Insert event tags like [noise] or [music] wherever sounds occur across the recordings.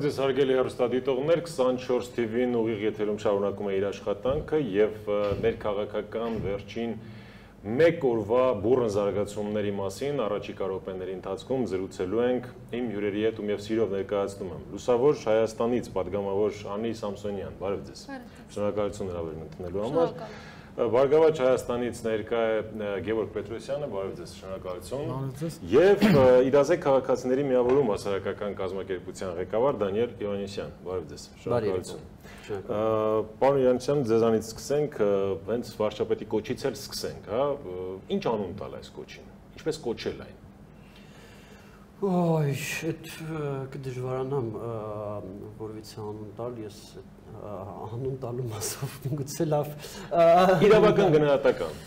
Շնորհակալություն ձեզ հարգելի հեռուստադիտողներ 24 TV-ն ուղիղ եթերում շարունակում է իր աշխատանքը եւ ներքաղաքական վերջին մեկ օրվա բուրըն զարգացումների մասին առաջիկա րոպեների ընթացքում զրուցելու ենք իմ հյուրերի հետ ում եւ սիրով ներկայացնում եմ լուսավոր Հայաստանից падգամավոր Անի Սամսոնյան բարև ձեզ շնորհակալություն հրավերն ընդունելու համար Բարգավաճ Հայաստանից ներկա է Գևորգ Պետրոսյանը, բարև ձեզ, շնորհակալություն։ Եվ Իրազեկ քաղաքացիների միավորում հասարակական կազմակերպության ղեկավար Դանիել Իվանեսյան, բարև ձեզ, շնորհակալություն։ Պարոն Իվանեսյան, ձեզանից սկսենք, հենց վարչապետի կոչից էլ սկսենք, հա, ինչ անուն տալ այս կոչին։ Ինչպես կոչել այն։ Ոյ, այդ կդժվարանամ որովից անուն տալ, ես անուն տալու մասով գուցե լավ իրավական գնահատական։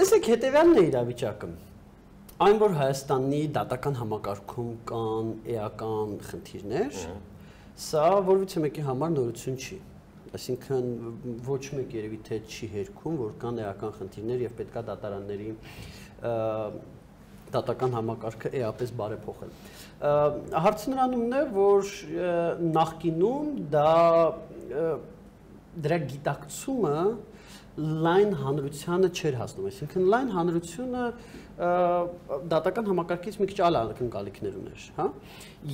Տեսեք, հետեւյալն է իրավիճակը։ Այն որ Հայաստանի դատական համակարգում կան էական խնդիրներ, սա որովից մեկի համար նորություն չի։ Այսինքն ոչ մեկ երևի թե չի հերքում, որ կան էական խնդիրներ եւ պետքա դատարանների դատական համակարգը էապես բարեփոխել։ Հարցը նրանումն է, որ նախկինում դա դրա գիտակցումը լայն հանրությանը չէր հասնում, այսինքն լայն հանրությունը դատական համակարգից մի քիչ այլ ակնկալիքներ ուներ, հա?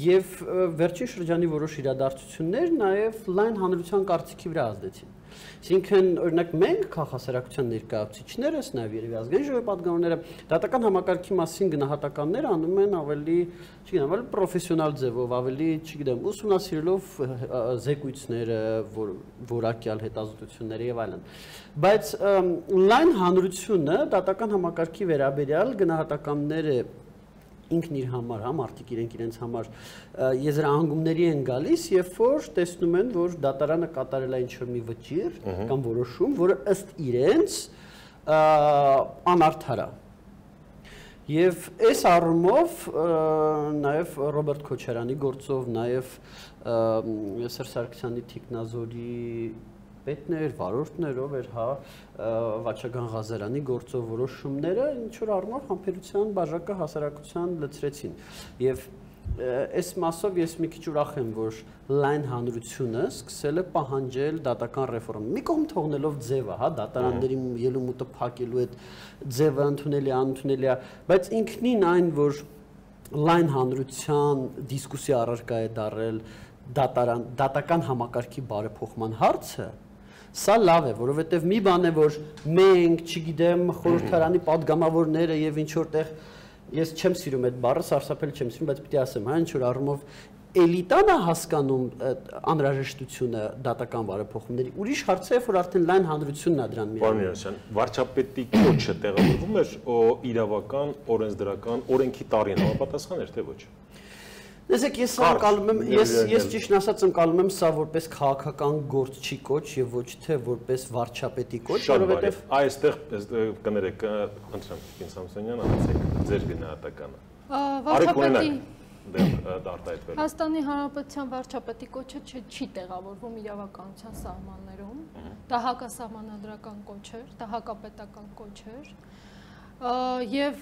Եվ վերջին շրջանի որոշ իրադարձություններ նաև լայն հանրության կարծիքի վրա ազդեցին։ Այսինքն օրինակ մենք քաղաքասարակության ներկայացուցիչներս, նաև Երևի ազգային ժողովի падգամները դատական համակարգի մասին գնահատականներ անում են ավելի, չգիտեմ, ավելի պրոֆեսիոնալ ձևով, ավելի, չգիտեմ, ուսումնասիրելով զեկույցները, որ որակյալ հետազոտությունները եւ այլն։ Բայց լայն հանրությունը դատական համակարգի վերաբերյալ գնահատականները ինքն իր համար, հա, մարդիկ իրենք իրենց համար եզրահանգումների են գալիս, երբ որ տեսնում են, որ դատարանը կատարել է ինչ-որ մի վճիռ կամ որոշում, որը ըստ իրենց անարդար է։ Եվ այս առումով նաև Ռոբերտ Քոչարյանի գործով, նաև Սերժ Սարգսյանի Թիկնազորի պետներ, վարորդներով էր, հա, Վաչագան Ղազարյանի գործով որոշումները ինչ որ առումով համբերության բաժակը հասարակության լցրեցին։ Եվ այս մասով ես մի քիչ ուրախ եմ, որ լայն հանրությունը սկսել է պահանջել դատական ռեֆորմ։ Մի կողմ թողնելով ձևը, հա, դատարանների ելումուտը փակելու այդ ձևը ընդունելի, անընդունելի է, բայց ինքնին այն, որ լայն հանրության դիսկուսիա առարկա է դարել դատարան դատական համակարգի բարեփոխման հարցը, Սա լավ է, որովհետև մի բան է, որ մենք, չգիտեմ, խորհրդարանի падգամավորները եւ ինչ որտեղ ես չեմ սիրում այդ բառը, սարսափել չեմ սիրում, բայց պիտի ասեմ, այն ինչ որ առումով էլիտան է հասկանում անհրաժեշտությունը դատական բարեփոխումների։ Ուրիշ հարցը է, որ արդեն լայն հանրությունն է դրան միանում։ Պարոն Միրոսյան, վարչապետի կոչը տեղավորվում էր իրավական, օրենսդրական, օրենքի տարին համապատասխան էր, թե ոչ։ Ա Տեսեք, ես անցալում եմ, ես ես ճիշտ ասած անցալում եմ սա որպես քաղաքական գործչի կոչ եւ ոչ թե որպես վարչապետի կոչ, որովհետեւ այստեղ կներեք, խնդրեմ, Կին Սամսոնյան, ասեք ձեր գնահատականը։ Վարչապետի դարտայտվել։ Հայաստանի Հանրապետության վարչապետի կոչը չի տեղավորվում իրավականության սահմաններում։ Դա հակասահմանադրական կոչ էր, դա հակապետական կոչ էր Եվ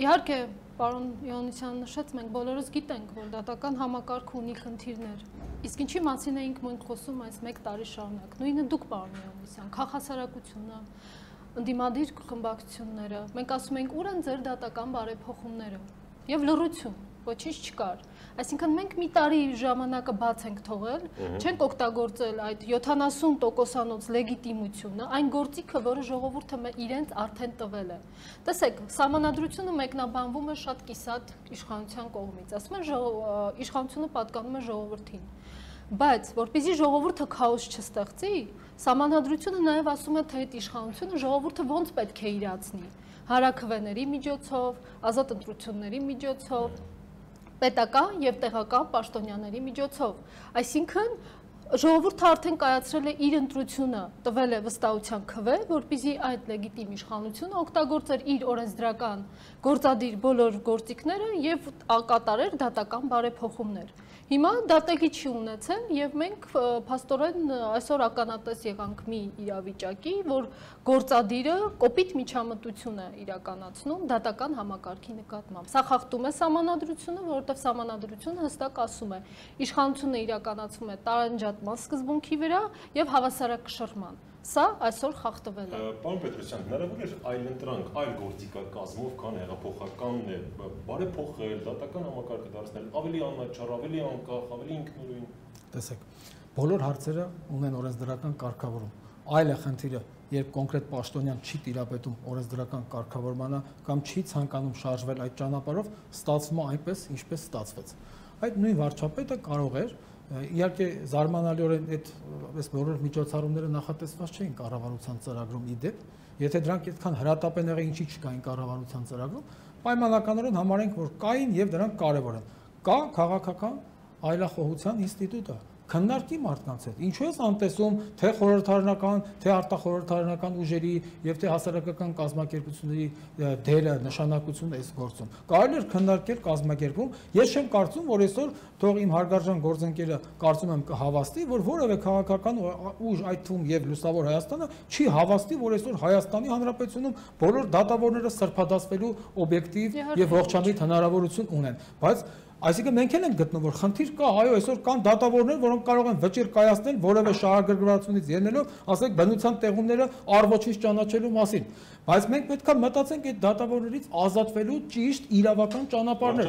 իհարկե, պարոն Յոնիսյան նշեց, մենք բոլորս գիտենք, որ դատական համակարգը ունի խնդիրներ։ Իսկ ինչի մասին էինք մենք խոսում այս 1 տարի շարունակ։ Նույնը դուք, պարոն Յոնիսյան, քաղաքասարակությունը, ընդդիմադիր խմբակցությունները։ Մենք ասում ենք, ուր են ձեր դատական բարեփոխումները։ Եվ լռություն ոչինչ չկար։ Այսինքն մենք մի տարի ժամանակը բաց ենք թողել, չենք օգտագործել այդ 70%-անոց լեգիտիմությունը, այն գործիքը, որը ժողովուրդը իրենց արդեն տվել է։ Տեսեք, համանadrությունը մեկնաբանվում է շատ կիսատ իշխանության կողմից։ Ասում են իշխանությունը պատկանում է ժողովրդին։ Բայց որpեսզի ժողովուրդը քաոս չստեղծի, համանadrությունը նաև ասում է, թե այդ իշխանությունը ժողովուրդը ոնց պետք է իրացնի հարակվեների միջոցով, ազատ ընտրությունների միջոցով, պետական եւ տեղական պաշտոնյաների միջոցով։ Այսինքն ժողովուրդը արդեն կայացրել է իր ընտրությունը, տվել է վստահության քվե, որպիսի այդ լեգիտիմ իշխանությունը օգտագործեր իր օրենսդրական գործադիր բոլոր գործիքները եւ կատարեր դատական բարեփոխումներ։ Հիմա դատեգի չի ունեցել եւ մենք փաստորեն այսօր ականատես եղանք մի իրավիճակի, որ գործադիրը կոպիտ միջամտություն է իրականացնում դատական համակարգի նկատմամբ։ Սա խախտում է համանadrությունը, որովհետեւ համանadrությունը հստակ ասում է, իշխանությունը իրականացվում է տարանջատման սկզբունքի վրա եւ հավասարակշռման Սա այսօր խախտվել է։ Պարոն Պետրոսյան, հնարավոր է այլ ընտրանք, այլ գործիքակազմով, քան հեղափոխականն է, բարեփոխել, դատական համակարգը դարձնել ավելի անաչառ, ավելի անկախ, ավելի ինքնուրույն։ Տեսեք, բոլոր հարցերը ունեն օրենսդրական կարգավորում։ Այլ է խնդիրը, երբ կոնկրետ պաշտոնյան չի տիրապետում օրենսդրական կարգավորմանը կամ չի ցանկանում շարժվել այդ ճանապարհով, ստացվում է այնպես, ինչպես ստացվեց։ Այդ նույն վարչապետը կարող էր Իհարկե զարմանալիորեն այդ այս բոլոր միջոցառումները նախատեսված չէին կառավարության ծրագրում իդեպ, եթե դրանք այդքան հրատապեն եղեին, ինչի չկային կառավարության ծրագրում, պայմանականորեն համարենք, որ կային եւ դրանք կարեւոր են։ Կա քաղաքական այլախոհության ինստիտուտը, քննարկի մարդկանց հետ։ Ինչու ես անտեսում թե խորհրդարանական, թե արտախորհրդարանական ուժերի եւ թե հասարակական կազմակերպությունների դերը, նշանակությունը այս գործում։ Կարելի է քննարկել կազմակերպում։ Ես չեմ կարծում, որ այսօր թող իմ հարգարժան գործընկերը կարծում եմ կհավաստի, որ որևէ քաղաքական ուժ այդ թվում եւ լուսավոր Հայաստանը չի հավաստի, որ այսօր Հայաստանի Հանրապետությունում բոլոր դատավորները սրբադասվելու օբյեկտիվ եւ ողջամիտ հնարավորություն ունեն։ Բայց Այսինքն մենք էլ ենք գտնում, որ խնդիր կա, այո, այսօր կան դատավորներ, որոնք կարող են վճիռ կայացնել որևէ շահագրգռվածությունից ելնելով, ասենք բնության տեղումները առողջից ճանաչելու մասին։ Բայց մենք պետք է մտածենք այդ դատավորներից ազատվելու ճիշտ իրավական ճանապարհներ։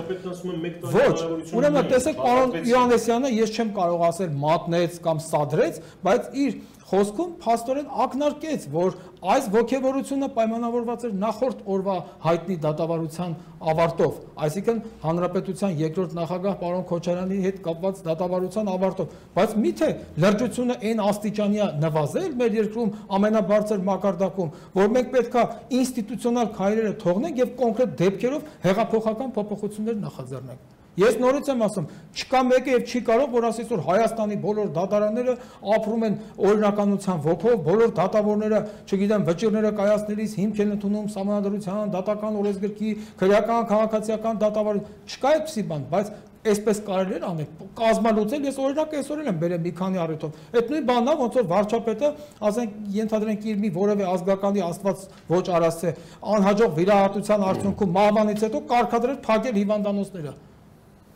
Ոչ, ուրեմն տեսեք, պարոն Իրանեսյանը, ես չեմ կարող ասել մատնեց կամ սադրեց, բայց իր խոսքում փաստորեն ակնարկեց, որ այս ողջևորությունը պայմանավորված էր նախորդ օրվա հայտնի դատավարության ավարտով, այսինքն հանրապետության երկրորդ նախագահ պարոն Քոչարյանի հետ կապված դատավարության ավարտով, բայց միթե լրջությունը այն աստիճանիա նվազել մեր երկրում ամենաբարձր մակարդակում, որ մենք պետքա ինստիտուցիոնալ քայլերը թողնենք եւ կոնկրետ դեպքերով հեղափոխական փոփոխություններ նախաձեռնենք։ Ես նորից եմ ասում, չկա մեկը եւ չի կարող որ ասես որ Հայաստանի բոլոր դատարանները ապրում են օրինականության ոգով, բոլոր դատավորները, չգիտեմ, վճիրները կայացնելիս հիմք են ընդունում համանդրության, դատական օրենսգրքի, քրեական, քաղաքացիական դատավար, չկա այդպիսի բան, բայց այսպես կարելի էր անել կազմալուծել ես օրինակ այսօր եմ բերել մի քանի առիթով այդ նույն բանն է ոնց որ վարչապետը ասենք ենթադրենք իր մի որևէ ազգականի աստված ոչ արասե անհաջող վիրահատության արդյունքում մահվանից հետո կարգադրել փակել հիվանդանոցները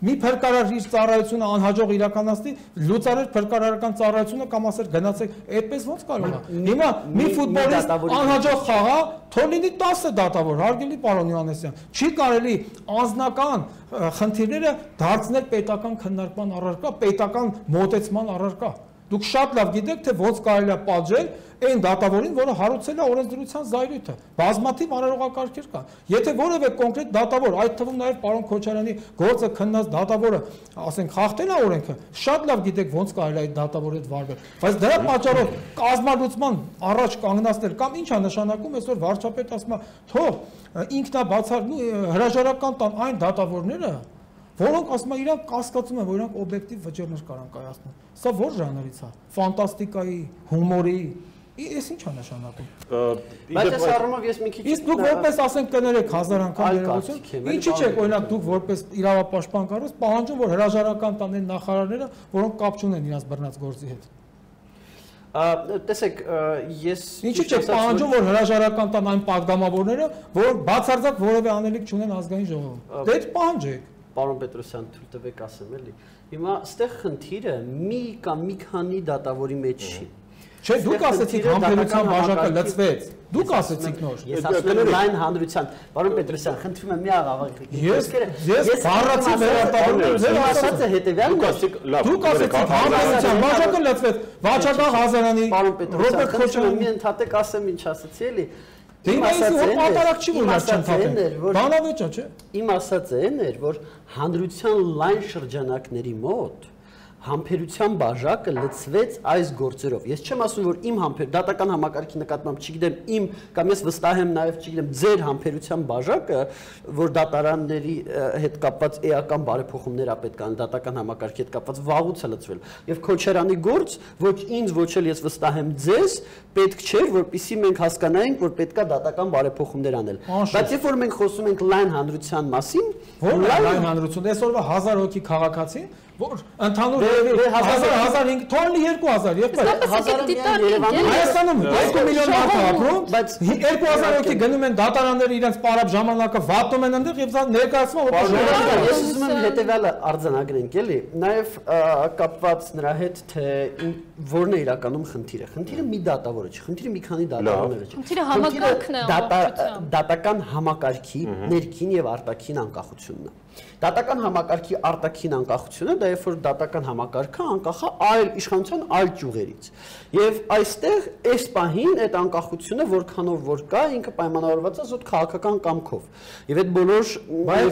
մի փրկարար իր ծառայությունը անհաջող իրականացնի, լուծարեր փրկարարական ծառայությունը կամ ասեր գնացեք, այդպես ո՞նց կարող է։ Հիմա մի ֆուտբոլիստ անհաջող խաղա, թող լինի 10 դատավոր, հարգելի պարոն Յովանեսյան։ Չի կարելի անznական խնդիրները դարձնել պետական քննարկման առարկա, պետական մոտեցման առարկա։ Դուք շատ լավ գիտեք, թե ոնց կարելի է պատժել այն դատավորին, որը հարուցել է օրենսդրության զայրույթը։ Բազմաթիվ արարողակարգեր կան։ Եթե որևէ կոնկրետ դատավոր, այդ թվում նաև պարոն Քոչարյանի գործը քննած դատավորը, ասենք, խախտել է օրենքը, շատ լավ գիտեք ոնց կարելի է այդ դատավորի հետ վարվել։ Բայց դրա պատճառով կազմալուծման առաջ կանգնացնել կամ ի՞նչ է նշանակում այսօր վարչապետ ասում է, թող ինքնաբացար հրաժարական տան այն դատավորները, որոնք ասում են իրանք կասկածում են, որ իրանք օբյեկտիվ վճիռներ կարան կայացնել։ Սա ո՞ր ժանրից է։ Ֆանտաստիկայի, հումորի, Ես ի՞նչ է նշանակում։ Բայց այս առումով ես մի քիչ Իսկ դուք որպես ասենք կներեք հազար անգամ երևություն, ինչի՞ չեք օրինակ դուք որպես իրավապաշտպան կարող պահանջում որ հրաժարական տանեն նախարարները, որոնք կապ չունեն իրաց բռնած գործի հետ։ Տեսեք, ես Ինչի՞ չեք պահանջում որ հրաժարական տան այն падգամավորները, որ բացարձակ որևէ անելիք չունեն ազգային ժողովում։ Դե այդ պահանջեք պարոն Պետրոսյան, թույլ տվեք ասեմ էլի։ Հիմա ստեղ խնդիրը մի կամ մի քանի դատավորի մեջ չի։ Չէ, դուք ասացիք համբերության բաժակը լծվեց։ Դուք ասացիք նոր։ Ես ասում եմ լայն հանրության։ Պարոն Պետրոսյան, խնդրում եմ մի աղավաղ։ Ես ես բառացի վերարտավորում ձեր ասածը հետեւյալն է։ Դուք ասացիք, լավ։ Դուք ասացիք համբերության բաժակը լծվեց։ Պարոն Պետրոսյան, խնդրում եմ մի ընդհատեք ասեմ ինչ ասացի էլի։ Դե իմ ասած է, պատարակ չի որ չընդհատեն։ Բանավեճա չէ։ Իմ ասած էն էր, որ հանրության լայն շրջանակների մոտ համբերության բաժակը լցվեց այս գործերով։ Ես չեմ ասում, որ իմ համբեր դատական համակարգի նկատմամբ, չգիտեմ, իմ կամ ես վստահ եմ նաև, չգիտեմ, ձեր համբերության բաժակը, որ դատարանների հետ կապված էական բարեփոխումներ ա պետք ան դատական համակարգի հետ կապված վաղուց է լցվել։ Եվ Քոչարյանի գործ ոչ ինձ, ոչ էլ ես վստահ եմ ձեզ, պետք չէր, որpիսի մենք հասկանայինք, որ պետքա դատական բարեփոխումներ անել։ Բայց երբ որ մենք խոսում ենք լայն հանրության մասին, լայն հանրություն, այսօրվա 1000 հոգի քաղաքացի որ ընդհանուր երևի 1000 1005 թողնի 2000 երբ Հայաստանում 2 միլիոն մարդ ապրում բայց 2000 հոգի գնում են դատարանները իրենց պարապ ժամանակը վատնում են այնտեղ եւ ներկայացնում որ ես ուզում եմ հետեւյալը արձանագրենք էլի նաեւ կապված նրա հետ թե որն է իրականում խնդիրը խնդիրը մի դատավորը չի խնդիրը մի քանի դատավորները չի խնդիրը համակարգն է դատական համակարգի ներքին եւ արտաքին անկախությունն է Դատական համակարգի արտաքին անկախությունը դա երբ որ դատական համակարգը անկախ է այլ իշխանության այլ ճյուղերից։ Եվ այստեղ այս պահին այդ անկախությունը որքանով որ կա, ինքը պայմանավորված է զուտ քաղաքական կամքով։ Եվ այդ բոլոր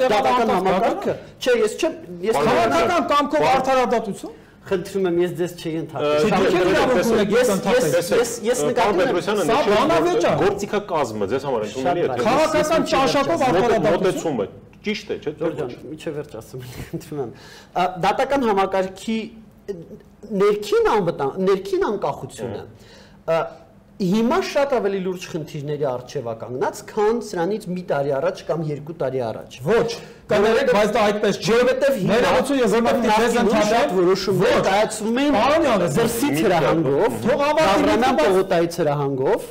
դատական համակարգը, չէ, ես չեմ, ես քաղաքական կամքով արդարադատություն խնդրում եմ ես ձեզ չի ընդհատել։ Ես ես ես նկատում եմ սա բանավեճ է։ Գործիքակազմը ձեզ համար ընդունելի է։ Քաղաքական ճաշակով արդարադատությունը Ճիշտ է, չէ՞։ Ջորջան, միջև վերջ ասում [laughs] եմ, խնդրում եմ։ Դատական համակարգի ներքին անվտանգ, ներքին անկախությունը հիմա շատ ավելի լուրջ խնդիրների է կանգնած, քան սրանից մի տարի առաջ կամ երկու տարի առաջ։ Ոչ, կներեք, բայց դա այդպես չէ, որովհետև ներողություն ես որովհետև դեզ ընդհանրად որոշումներ կայացվում են դրսից հրահանգով, Բաղրամյան պողոտայից հրահանգով։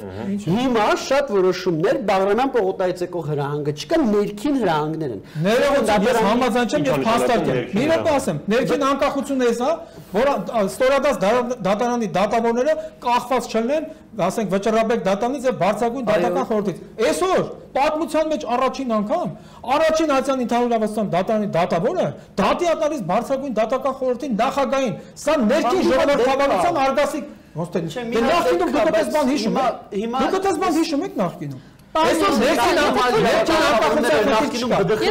Հիմա շատ որոշումներ Բաղրամյան պողոտայից եկող հրահանգը չկա, ներքին հրահանգներ են։ Ներողություն, ես համաձայն չեմ, ես փաստարկ եմ։ Մի րոպե ասեմ, ներքին անկախությունը էս է, որ ստորադաս դատարանի դատավորները կախված չլինեն, ասենք վճռաբեկ դատանից եւ բարձրագույն դատական խորհրդից։ Այսօր պատմության մեջ առաջին անգամ առաջին Ասիան ընդհանուր ավաստան դատարանի դատավորը դատի ատալից բարձրագույն դատական խորհրդի նախագահին։ Սա ներքին ժողովրդավարության արգասիկ ոնց թե դե նախկինում դուք այդպես բան հիշում եք։ Դուք այդպես բան հիշում եք նախկինում։ Այսօր ներքին անկախության նախկինում բդխ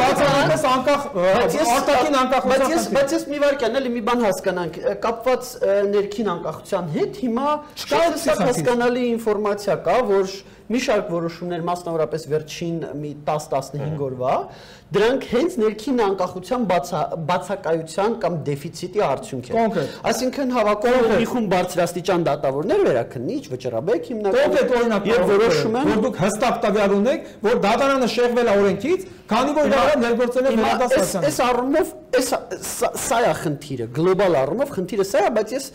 բացառապես անկախ արտաքին անկախության բայց ես բայց ես մի վարքյան էլի մի բան հասկանանք կապված ներքին անկախության հետ հիմա շատ հասկանալի ինֆորմացիա կա որ մի շարք որոշումներ մասնավորապես վերջին մի 10-15 օրվա դրանք հենց ներքին անկախության բացակայության կամ դեֆիցիտի արդյունք են։ Այսինքն հավաքվում են մի խումբ բարձրաստիճան դատավորներ վերաքննիչ, վճռաբեկ հիմնականում։ Կոնկրետ օրինակ եւ որոշում են, որ դուք հստակ տվյալ ունեք, որ դատարանը շեղվել է օրենքից, քանի որ իրար ներգործել է վերադասացան։ Այս առումով այս սա է խնդիրը, գլոբալ առումով խնդիրը սա է, բայց ես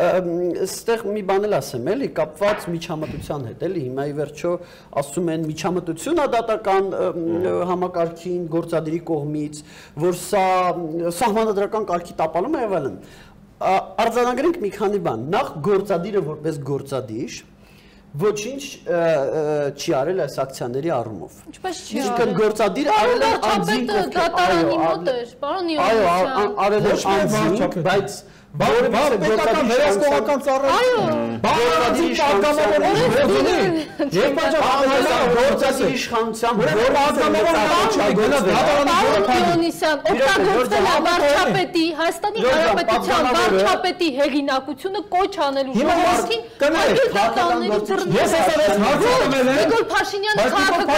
այստեղ մի բան էլ ասեմ, էլի, կապված միջամտության հետ, էլի, հիմա ի վերջո ասում են միջամտությունա դատական համակարգին գործադիրի կողմից, որ սա սահմանադրական կարգի տապալում է եւ այլն։ Արձանագրենք մի քանի բան։ Նախ գործադիրը որպես գործադիր ոչինչ չի արել այս ակցիաների առումով։ Ինչպես չի արել։ Իսկ գործադիր արել են անձին դատարանի մոտ էր, պարոն Իոնյան։ Այո, արել են անձին, բայց Բան պետական վերահսկողական ծառայ։ Այո։ Բանալի պատգամավորը Երբ անհայտ գործածի իշխանությամբ որ պատգամավորը գնա Դիոնիսյան, օգտագործել է վարչապետի, Հայաստանի Հանրապետության վարչապետի հեղինակությունը կոչ անելու ժողովրդին կներեք դատարանների դռները։ Ես ասել եմ հարցում եմ Նիկոլ Փաշինյանը քաղաքական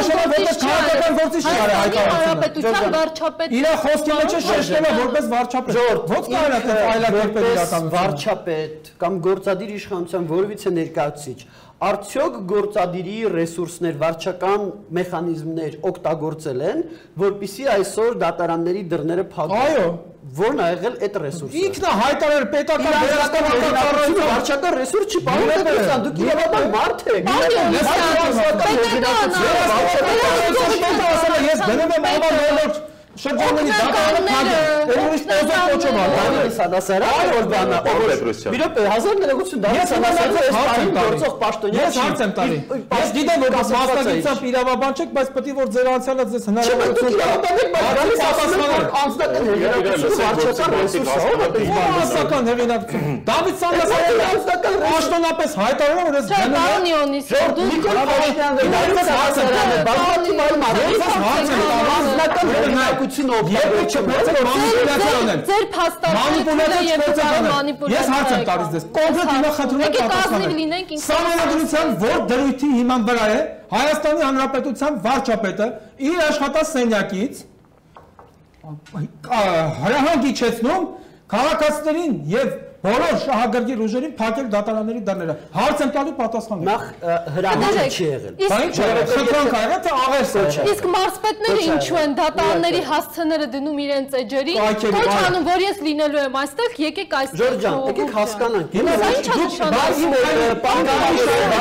գործիչ չէ։ Հայաստանի Հանրապետության վարչապետ։ Իր խոսքի մեջ շեշտել է որպես վարչապետ։ Ո՞նց կարող է այլակերպել որպես վարչապետ կամ գործադիր իշխանության որևիցե ներկայացուցիչ արդյոք գործադիրի ռեսուրսներ, վարչական մեխանիզմներ օգտագործել են, որpիսի այսօր դատարանների դռները փակվեն։ Այո, Որն ա եղել այդ ռեսուրսը։ Ինքն է հայտարարել պետական վերահսկողական ծառայությունը վարչական ռեսուրս չի, պարոն Պետրոսյան, դուք իրավաբան մարդ եք։ Ես գնում եմ ամառ ոլորտ շրջանների դատարանը Ուրիշ տոզով կոչում ա։ Դանիել Սանասարյանը որ բանա, ով Պետրոսյան։ Մի րոպե, հազար ներողություն Դանիել Սանասարյանը այս պահին գործող պաշտոնյա Ես հարց եմ տալի։ Ես գիտեմ որ մասնագիտությամբ իրավաբան չեք, բայց պետք է որ ձեր անցյալը ձեզ հնարավորություն տա։ Դուք իրավաբան եք, բայց անձնական հեղինակություն ով է անձնական Դավիթ պաշտոնապես հայտարարում որ ես Չէ, պարոն Իոնիսյան, դու Նիկոլ Փաշինյանը Դանիել Սանասարյանը բազմաթիվ այլ մարդիկ հարց եմ տալիս անձնական հեղինակություն Երբ չփորձել որ մանիպուլյացիա անել։ Ձեր հաստատությունը եւ մանիպուլյացիա Ես հարց եմ տալիս դες։ Կոնկրետ հիմա խնդրում եմ պատասխանել։ Սահմանադրության որ դրույթի հիման վրա է Հայաստանի Հանրապետության վարչապետը իր աշխատասենյակից հրահանգ իջեցնում քաղաքացիներին եւ բոլոր շահագրգիռ ուժերին փակել դատարանների դռները։ Հարց եմ տալու պատասխան։ Նախ հրամանը չի եղել։ Բայց խնդրանք ա եղել թե աղերս է։ Իսկ մարսպետները ինչու են դատարանների հասցեները դնում իրենց էջերին։ Ոչ անում, որ ես լինելու եմ այստեղ, եկեք այստեղ։ Ժորժան, եկեք հասկանանք։ Հիմա ինչ է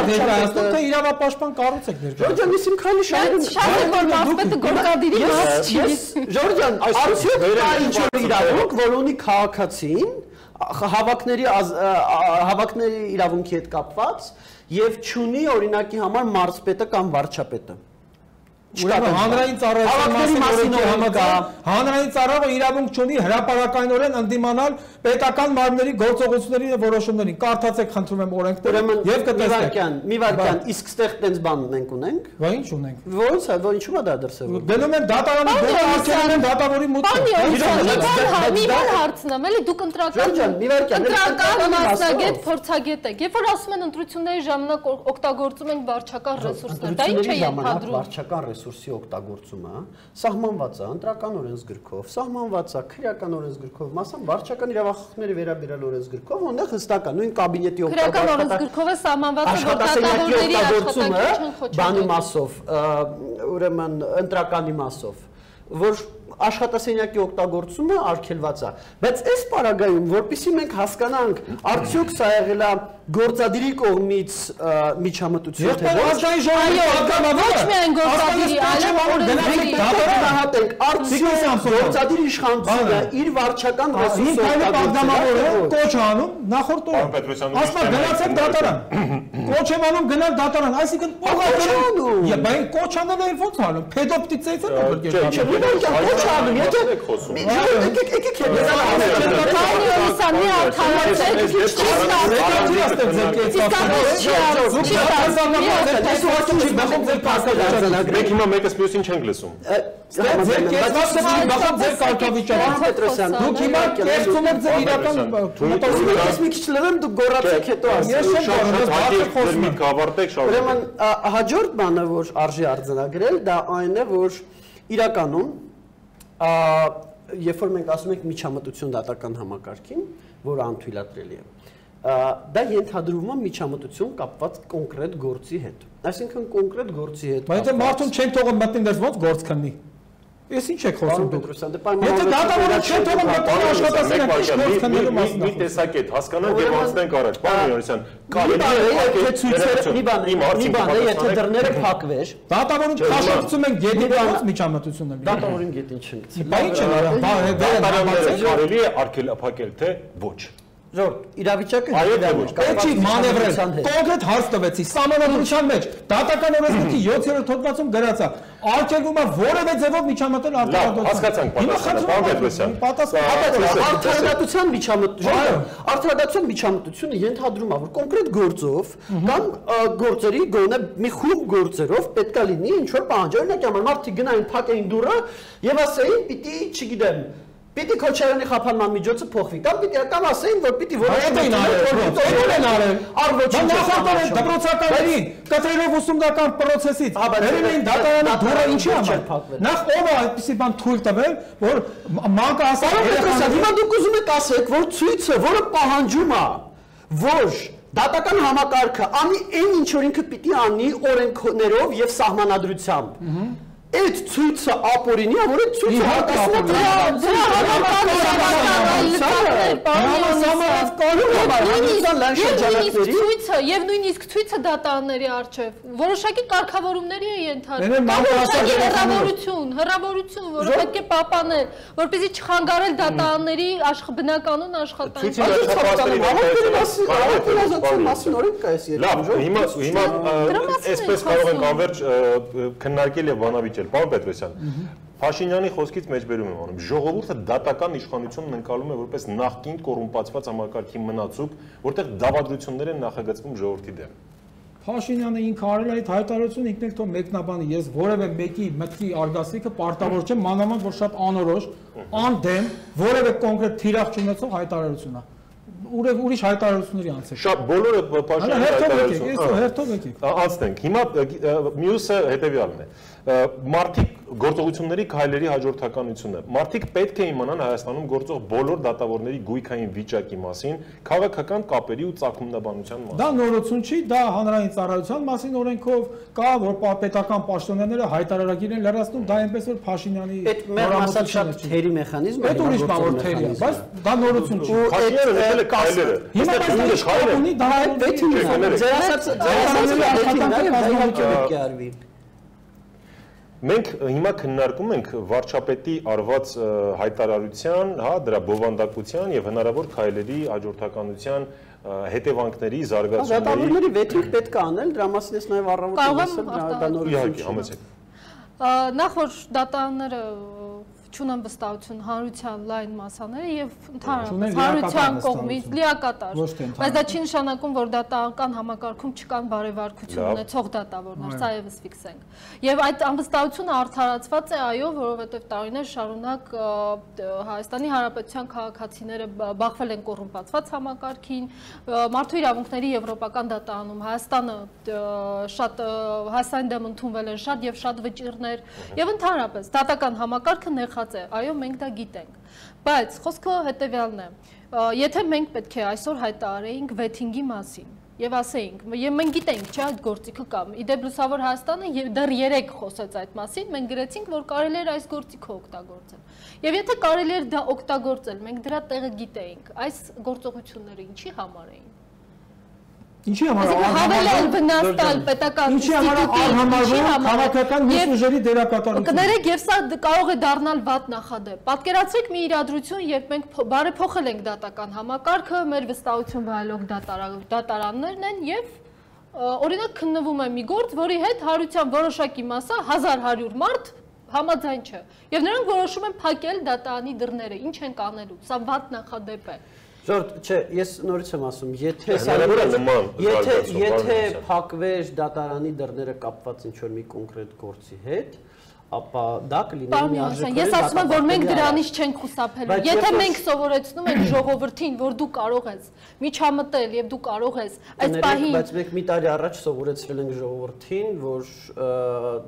ներկայացնում թե իրավապաշտպան կառուցեք ներկայացնում։ Ժորժան, իսկ իմ քանի շահերում շատ է որ մարսպետը գործադիրի մաս չի։ Ժորժան, արդյոք կա ինչ-որ իրավունք, որ ունի քաղաքացին հավաքների հավաքների իրավունքի հետ կապված եւ ճունի օրինակի համար մարզպետը կամ վարչապետը Ուրեմն հանրային ծառայության մասին համաձայն հանրային ծառայողը իրավունք ունի հրաապարականորեն ընդդիմանալ պետական մարմինների գործողություններին եւ որոշումներին։ Կարդացեք խնդրում եմ օրենքները եւ կտեսնեք։ Մի վարքյան, իսկ ստեղ տենց բան ունենք ունենք։ Բա ինչ ունենք։ Ո՞նց է, որ ինչու՞ է դա դրսևորվում։ Գնում են դատարանի դեպի արկելն են դատավորի մուտքը։ Մի բան հարցնեմ, էլի դուք ընտրական մի վարքյան, ընտրական մասնագետ, փորձագետ եք։ Երբ որ ասում են ընտրությունների ժամանակ օգտագործում են վարչական ռեսուրսներ, դա ինչ է ենթադրում։ Վարչական ռեսուրսի օգտագործումը սահմանված է ընտրական օրենսգրքով, սահմանված է քրեական օրենսգրքով, մասամբ վարչական իրավախախների վերաբերյալ օրենսգրքով, որտեղ հստակ է նույն կաբինետի օգտագործումը։ Քրեական օրենսգրքով է սահմանված որ դատավորների խոչընդոտում։ Բանի մասով, ուրեմն ընտրականի մասով, որ աշխատասենյակի օգտագործումը արգելված է բայց այս պարագայում որpիսի մենք հասկանանք արդյոք սա եղել է գործադիրի կողմից միջամտություն թե ոչ ազգային ժողովի ոչ միայն գործադիրի իշխանությունը իր վարչական ռեսուրսով պատգամավորը կոչ անում նախորդ օրը ասма գնացեք դատարան կոչ եմ անում գնալ դատարան այսինքն ուղղակի եւ բայն կոչ անելը ոնց անում փեդոպտիցից է չէ չէ կոչ անում եկեք եկեք եկեք եկեք մի արդարացեք ճիշտ է Մենք հիմա մեկս մյուսին չենք լսում։ Ձեր կեսվածքին բախում ձեր կարգավիճակը Պետրոսյան։ Դուք հիմա կերտում եք ձեր իրական մտածումից մի քիչ լրեմ դուք գոռացեք հետո ասեք։ Ես չեմ գոռում, բացեք խոսում եք ավարտեք շարունակեք։ Ուրեմն հաջորդ բանը որ արժի արձանագրել դա այն է որ իրականում երբ որ մենք ասում ենք միջամտություն դատական համակարգին, որը անթույլատրելի է, դա ենթադրվում է միջամտություն կապված կոնկրետ գործի հետ։ Այսինքն կոնկրետ գործի հետ։ Բայց եթե մարդուն չեն թողում մտնի դες ոնց գործ քննի։ Ես ինչ եք խոսում դուք։ Եթե դատավորը չեն թողում մտնի աշխատասենյակ, ինչ գործ քննելու մասին։ Մի տեսակետ հասկանանք եւ անցնենք առաջ։ Պարոն Յոնիսյան, կարելի է մի բան, մի բան է, եթե դռները փակվեր։ Դատավորին քաշեցում են գետի ոնց միջամտությունն է։ Դատավորին գետին չընկցի։ Բա ինչ է, բա դատարանները կարելի է արկել ապակել թե ոչ։ Ժոր, իրավիճակը պետք չի մանևրել։ Կոնկրետ հարց տվեցի, սահմանադրության մեջ դատական օրենսգրքի 7-րդ հոդվածում գրած է, արգելվում է որևէ ձևով միջամտել արտադրություն։ Հասկացանք, պատասխանը, Պատասխանը։ Արտադրության միջամտությունը, արտադրության միջամտությունը ենթադրում է, որ կոնկրետ գործով կամ գործերի գոնե մի խումբ գործերով պետքա լինի ինչ որ պահանջ։ Օրինակ, համար մարդիկ գնային փակեին դուռը եւ ասեին, պիտի, չգիտեմ, Պիտի Քոչարյանի խափանման միջոցը փոխվի։ Կամ պիտի կամ ասեին, որ պիտի որոշեն որ են արել։ Ար ոչինչ։ Նախորդը դպրոցականներին կտրելով ուսումնական process-ից բերել էին դատարանը դուրը ինչի համար։ Նախ ով է այդպեսի բան թույլ տվել, որ մանկը ասա երեխան։ Հիմա դուք ուզում եք ասեք, որ ցույցը, որը պահանջում է, որ դատական համակարգը անի այն ինչ որ ինքը պիտի անի օրենքներով եւ սահմանադրությամբ այդ ցույցը ապօրինի է, որ այդ ցույցը հակասում է դրա նույնիսկ ցույցը եւ նույնիսկ ցույցը դատարանների արչեւ որոշակի կարգավորումների է ենթարկվում։ Որոշակի հեռավորություն, հեռավորություն, որը պետք է պահպանել, որպեսզի չխանգարել դատարանների բնականon աշխատանքը։ Լավ, հիմա հիմա այսպես կարող ենք անverջ քննարկել եւ բանավիճել եկել, պարոն Պետրոսյան։ Փաշինյանի խոսքից մեջբերում եմ անում։ Ժողովուրդը դատական իշխանությունն ընկալում է որպես նախկին կոռումպացված համակարգի մնացուկ, որտեղ դավադրություններ են նախագծվում ժողովրդի դեմ։ Փաշինյանը ինքը արել է այդ հայտարարությունը ինքն էլ մեկնաբանի։ Ես որևէ մեկի մտքի արգասիքը պարտավոր չեմ, մանավանդ որ շատ անորոշ, անդեմ, որևէ կոնկրետ թիրախ չունեցող հայտարարություն է ուրիշ ուրիշ հայտարարությունների անցեք։ Շատ բոլորը Փաշինյանի հայտարարություն։ Ես հերթով եկեք։ Անցնենք։ Հիմա մյուսը հետեւյալն է մարդիկ գործողությունների քայլերի հաջորդականությունը։ Մարդիկ պետք է իմանան Հայաստանում գործող բոլոր դատավորների գույքային վիճակի մասին, քաղաքական կապերի ու ցակումնաբանության մասին։ Դա նորություն չի, դա հանրային ծառայության մասին օրենքով կա, որ պետական պաշտոնյաները հայտարարագիր են լրացնում, դա այնպես որ Փաշինյանի Այդ մեր ասած շատ թերի մեխանիզմ է։ Այդ ուրիշ բան որ թերի է, բայց դա նորություն չի։ Փաշինյանը եկել է քայլերը։ Հիմա բայց քայլերը ունի, դա այդ պետք է։ Ձեր ասած ձեր ասած պետք է պետք է արվի։ Մենք հիմա քննարկում ենք վարչապետի արված հայտարարության, հա, դրա բովանդակության եւ հնարավոր քայլերի հաջորդականության հետևանքների զարգացումների։ Դատավորների վեթինգ պետք է անել, դրա մասին ես նաեւ առավոտը ասել, դա նորություն։ Իհարկե, համեցեք։ Նախ որ դատարանները չունեն վստահություն հանրության լայն մասաները եւ ընդհանրապես հանրության կողմից լիակատար։ Բայց դա չի նշանակում, որ դատական համակարգում չկան բարեվարկություն ունեցող դատավորներ, սա եւս ֆիքսենք։ Եվ այդ անվստահությունը արդարացված է, այո, որովհետեւ տարիներ շարունակ Հայաստանի Հանրապետության քաղաքացիները բախվել են կոռումպացված համակարգին, մարդու իրավունքների եվրոպական դատարանում Հայաստանը շատ Հայաստանի դեմ ընդունվել են շատ եւ շատ վճիռներ եւ ընդհանրապես դատական համակարգը նեղ եղած է, այո, մենք դա գիտենք։ Բայց խոսքը հետեւյալն է։ Եթե մենք պետք է այսօր հայտարարեինք վեթինգի մասին, եւ ասեինք, եւ մենք գիտենք, չէ, այդ գործիքը կա։ Իդեպ լուսավոր Հայաստանը դեռ 3 խոսեց այդ մասին, մենք գրեցինք, որ կարելի էր այս գործիքը օգտագործել։ Եվ եթե կարելի էր դա օգտագործել, մենք դրա տեղը գիտեինք, այս գործողությունները ինչի համար էին։ Ինչի համար հավելել վնաստալ պետական Ինչի համար արհամարվում քաղաքական մյուս ուժերի դերակատարություն։ Կներեք, եւ սա կարող է դառնալ վատ նախադեպ։ Պատկերացրեք մի իրադրություն, երբ մենք բարեփոխել ենք դատական համակարգը, մեր վստահություն վայելող դատարաններն են եւ օրինակ քննվում է մի գործ, որի հետ հարության որոշակի մասը 1100 մարդ համաձայն չէ։ Եվ նրանք որոշում են փակել դատարանի դռները։ Ինչ են կանելու։ Սա վատ նախադեպ է։ Ժորդ, չէ, ես նորից եմ ասում, եթե եթե եթե փակվեր դատարանի դռները կապված ինչ որ մի կոնկրետ գործի հետ, ապա դա կլիներ միաժամանակ։ Ես ասում եմ, որ մենք դրանից չենք խուսափելու։ Եթե մենք սովորեցնում ենք ժողովրդին, որ դու կարող ես միջամտել եւ դու կարող ես այս պահին Բայց մենք մի տարի առաջ սովորեցրել ենք ժողովրդին, որ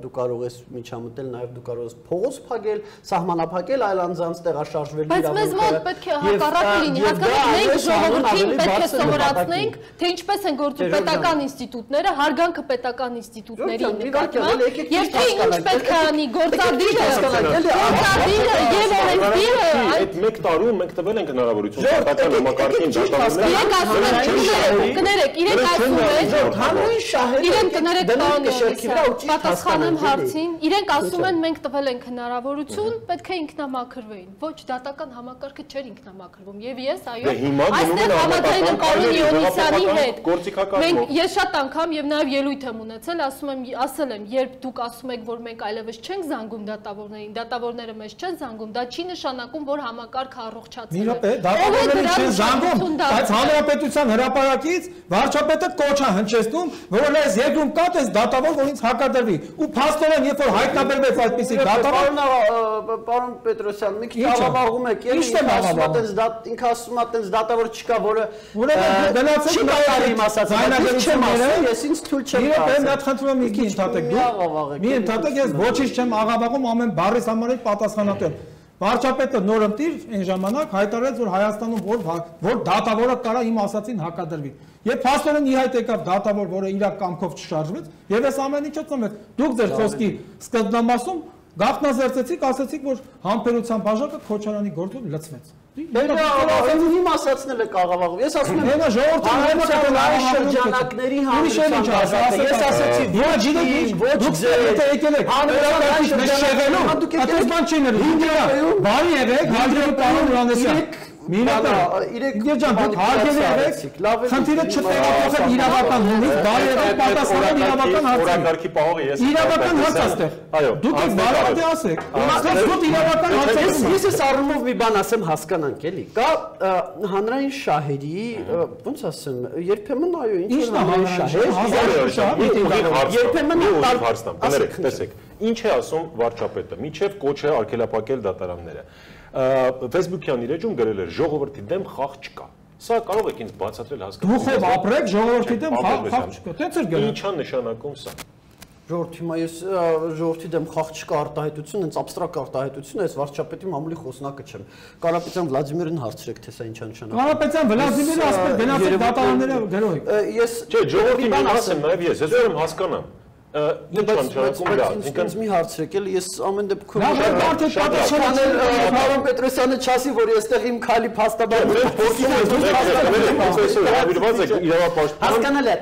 դու կարող ես միջամտել, նաեւ դու կարող ես փողոց փակել, սահմանափակել, այլ անձանց տեղաշարժվել իրավունքը։ Բայց մեզ մոտ պետք է հակառակը լինի, հասկանաք, մենք ժողովրդին պետք է սովորացնենք, թե ինչպես են գործում պետական ինստիտուտները, հարգանքը պետական ինստիտուտների նկատմամբ, եւ թե ինչ պետք է անի գործադիրը, գործադիրը եւ օրենսդիրը այդ 1 տարում մենք տվել ենք հնարավորություն պետական համակարգին դատավորներ։ Իրենք ասում են, կներեք, իրենք ասում են, հանրային շահերը իրենք կներեք պարոն պատասխանեմ հարցին, իրենք ասում են մենք տվել ենք հնարավորություն, պետք է ինքնամաքրվեին։ Ոչ, դատական համակարգը չէր ինքնամաքրվում եւ ես այո, այստեղ համաձայն եմ պարոն Իոնիսյանի հետ։ Մենք ես շատ անգամ եւ նաեւ ելույթ եմ ունեցել, ասում եմ, ասել եմ, երբ դուք ասում եք, որ մենք այլևս չենք չենք զանգում դատավորներին, դատավորները մեզ չեն զանգում, դա չի նշանակում, որ համակարգը առողջացել է։ դատավորները չեն զանգում, բայց հանրապետության հրապարակից վարչապետը կոչ է հնչեցնում, որ այս երկրում կա տես դատավոր, որ ինձ հակադրվի։ Ու փաստորեն, երբ որ հայտնաբերվեց այդպիսի դատավոր, պարոն Պետրոսյան, մի քիչ աղավաղում եք, ինքը ասում է տես դատ, ինքը ասում է տես դատավոր չկա, որը ուրեմն գնացեք նայարի իմ ասած, ասում, ես ինձ թույլ չեմ տալիս։ Մի րոպե, մի հատ խնդրում եմ մի քիչ ընդհատեք դու։ Մի ընդհատեք, ես ոչինչ չեմ եմ աղավաղում ամեն բառիս համար էլ պատասխանատու եմ։ Վարչապետը նորընտիր այն ժամանակ հայտարարեց, որ Հայաստանում որ որ դատավորը կարա իմ ասածին հակադրվի։ Եվ փաստորեն իհայտ եկավ դատավոր, որը իր կամքով չշարժվեց, եւ այս ամեն ինչը ծնվեց։ Դուք ձեր խոսքի սկզբնամասում գաղտնազերծեցիք, ասացիք, որ համբերության բաժակը Քոչարյանի գործով լցվեց։ Բերնա իմ ասացնել է կաղավաղում։ Ես ասում եմ, հենա ժողովրդի հանրության այս շրջանակների հանրության Ես ասացի, ոչ գիտեք, ոչ ձեր եթե եկել եք հանրության այս շեղելու, այդպես բան չի ների։ Բարի եղեք, Հադրեվ պարոն Հրանեսյան։ Մինատը իրեք Իգեր ջան, դուք հարգելի եք։ Լավ է, Խնդիրը չտեղափոխել իրավական հունից, բարի եղեք պատասխանել իրավական հարցին։ Օրակարգի պահողը ես Իրավական հարց աստեղ։ Այո, Դուք եք անձնական բարոյի ասեք։ Իմաստով դուք իրավական հարց Ես եք։ ես ես առումով մի բան ասեմ հասկանանք էլի։ Կա հանրային շահերի, ոնց ասեմ, երբեմն այո, ինչ Ի՞նչն է որ հանրային շահեր, շահեր, Մի Շահ, ուղիղ հարց տամ, Երբեմն մի ուղիղ տալ- հարց տամ, ասեք, կներեք, տեսեք, ինչ է ասում վարչապետը, միջև կոչ է արգելափակել դատարանները։ Facebook-յան իր էջում գրել էր ժողովրդի դեմ խաղ չկա։ Սա կարող եք ինձ բացատրել հասկանալ։ Դուք ով ապրեք ժողովրդի դեմ խաղ չկա։ Տենց էր գնա։ Ինչ է նշանակում սա։ Ժողովրդի հիմա ես ժողովրդի դեմ խաղ չկա արտահայտություն, հենց абստրակտ արտահայտություն է, ես վարչապետի մամուլի խոսնակը չեմ։ Կարապետյան Վլադիմիրին հարցրեք, թե սա ինչա նշանակում։ Կարապետյան Վլադիմիրը ասել գնացեք դատարանները գրոյ։ Ը, Ես Չէ, ժողովրդի բան մասը ասեմ։ նաև ես, ես ուրեմն հասկանամ։ Ա, Ինչ է Բայց նշանակում բայց դա։ ինձ Ինքն ինձ մի հարցրեք, էլի ես ամեն դեպքում Լավ, շատ- բարդ է պատասխանել Պարոն Պետրոսյանը չասի, որ եստեղ իմ քալի փաստաբան Մենք փորձում ենք դուք հասկանալ պրոֆեսոր հավիրված եք իրավապաշտպան։ Հասկանալի է,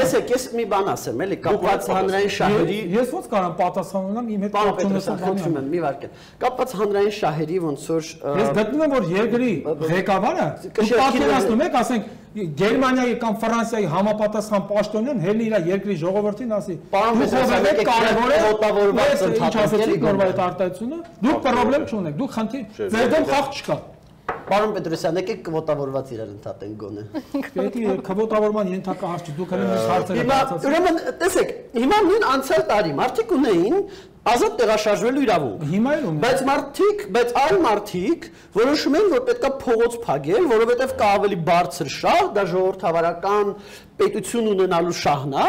տեսեք, ես մի բան ասեմ, էլի կապված հանրային շահերի Ես ոնց կարամ պատասխան ունենամ իմ հետ խնդրում եմ, մի վարքեն։ Կապված հանրային շահերի ոնց որ Ես գտնում եմ որ երկրի ղեկավարը պատկերացնում եք, ասենք Գերմանիայի կամ Ֆրանսիայի համապատասխան պաշտոնյան հելնի իր երկրի ժողովրդին ասի Պարոն «Դուք Պետրոսյան, ով եք, եկեք կարևոր է մոտավորված ես ինչ ընդհատենք, ասեցիք էլի, նորմալ գոնե։ այդ արտահայտությունը դուք պրոբլեմ չունեք դուք խնդիր ձեր դեմ խաղ չկա Պարոն Պետրոսյան, եկեք կվոտավորված իրար ընդհատենք գոնե։ Պետք է քվոտավորման ենթակա հարց դուք հենց այս հարցերը Հիմա բացացիք ուրեմն տեսեք, հիմա նույն անցյալ տարի մարդիկ ունեին ազատ տեղաշարժվելու իրավունք։ հիմա էլ ունեն Բայց մարդիկ, բայց այլ մարդիկ որոշում են, որ պետքա փողոց փակել, որովհետև կա ավելի բարձր շահ, դա ժողովրդավարական պետություն ունենալու շահն է։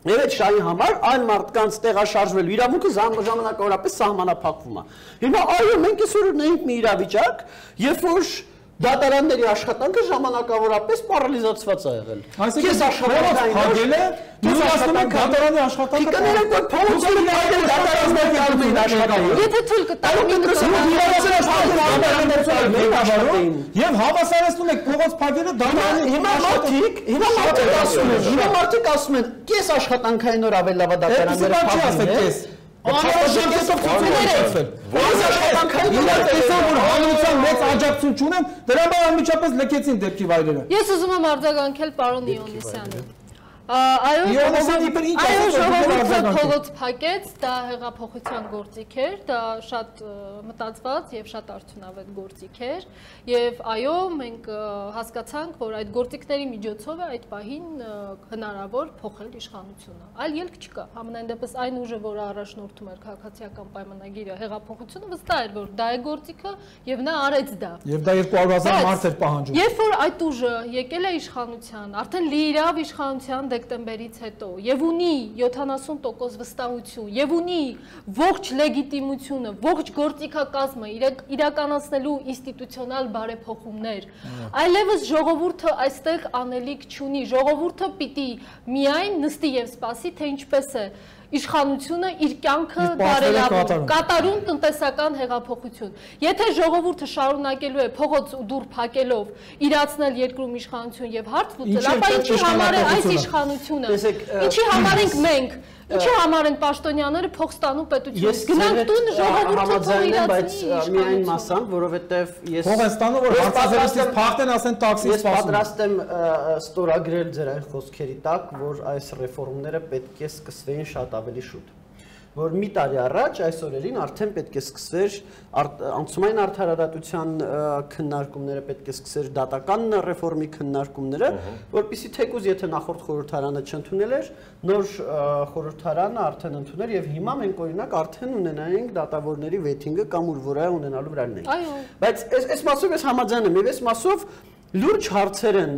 Եվ այդ շահի համար այլ մարդկանց տեղաշարժվելու իրավունքը ժամանակավորապես սահմանափակվում է։ Հիմա այո, մենք այսօր ունենք մի իրավիճակ, երբ որ դատարանների աշխատանքը ժամանակավորապես պարալիզացված է եղել։ Այսինքն Ես աշխատանքային փակել է դուք ասում եք դատարանի աշխատանքը Կներեք, որ փողոցի փակել դատարանների գալու են աշխատանքը։ Եթե թույլ կտաք ղեկավարում եւ հավասարեցնում եք փողոց փակելը դատարանի Հիմա մարդիկ, հիմա մարդիկ ասում են, հիմա մարդիկ ասում են, կես աշխատանքային օր Այդպեսի դատարանները բան չի ասեք փակել։ ես Անհրաժեշտ Ցուցումներ Ո՞նց աշխատանքային տեսան որ հանրության մեծ աջակցություն չունեն, դրա համար անմիջապես լքեցին դեպքի վայրերը։ Ես ուզում եմ արձագանքել պարոն Իոնիսյանին։ Այո, այո, ժողովուրդը փողոց փակեց, դա հեղափոխության գործիք էր, դա շատ մտածված եւ շատ արդյունավետ գործիք էր, եւ այո, մենք հասկացանք, որ այդ գործիքների միջոցով է այդ պահին հնարավոր փոխել իշխանությունը։ Այլ ելք չկա։ Համենայն դեպս այն ուժը, որը առաջնորդում էր քաղաքացիական պայմանագիրը, հեղափոխությունը վստահ էր, որ դա է գործիքը եւ նա արեց դա։ Եվ դա 200.000 Բայց մարդ էր պահանջում։ Երբ որ այդ ուժը եկել է իշխանության, արդեն լիիրավ իշխանության դեկտեմբերից հետո եւ ունի 70% վստահություն եւ ունի ողջ լեգիտիմությունը, ողջ գործիքակազմը իրակ- իրականացնելու ինստիտուցիոնալ բարեփոխումներ, այլևս ժողովուրդը այստեղ անելիք չունի։ Ժողովուրդը պիտի միայն նստի եւ սպասի, թե ինչպես է իշխանությունը իր կյանքը բարելավում, կատարում։ տնտեսական հեղափոխություն։ Եթե ժողովուրդը շարունակելու է փողոց ու դուր փակելով իրացնել երկրում իշխանություն եւ հարց լուծել, ապա ինչի համար է այս իշխանությունը։ Ինչի համար ենք մենք։ Ինչի համար են պաշտոնյաները փող ստանում պետությունից։ Ես Գնանք տուն ժողովուրդը եմ, բայց միայն մասամբ, որովհետև ես Փող են ստանում որ Ես հարցազրույցից փախտեն ասեն տաքսի Ես սպասում։ պատրաստ եմ ստորագրել ձեր այն խոսքերի տակ, որ այս ռեֆորմները պետք է սկսվեին շատ ավելի շուտ որ մի տարի առաջ այս օրերին արդեն պետք է սկսվեր անցումային արդարադատության քննարկումները, պետք է սկսեր դատական ռեֆորմի քննարկումները, որpիսի թեկուզ եթե նախորդ խորհրդարանը չընդունել էր, նոր խորհրդարանը արդեն ընդուներ եւ հիմա մենք օրինակ արդեն ունենայինք դատավորների վեթինգը կամ ուր վրա ունենալու վրա լինենք։ Այո։ Բայց այս այս մասով ես համաձայն եմ, եւ այս մասով լուրջ հարցեր են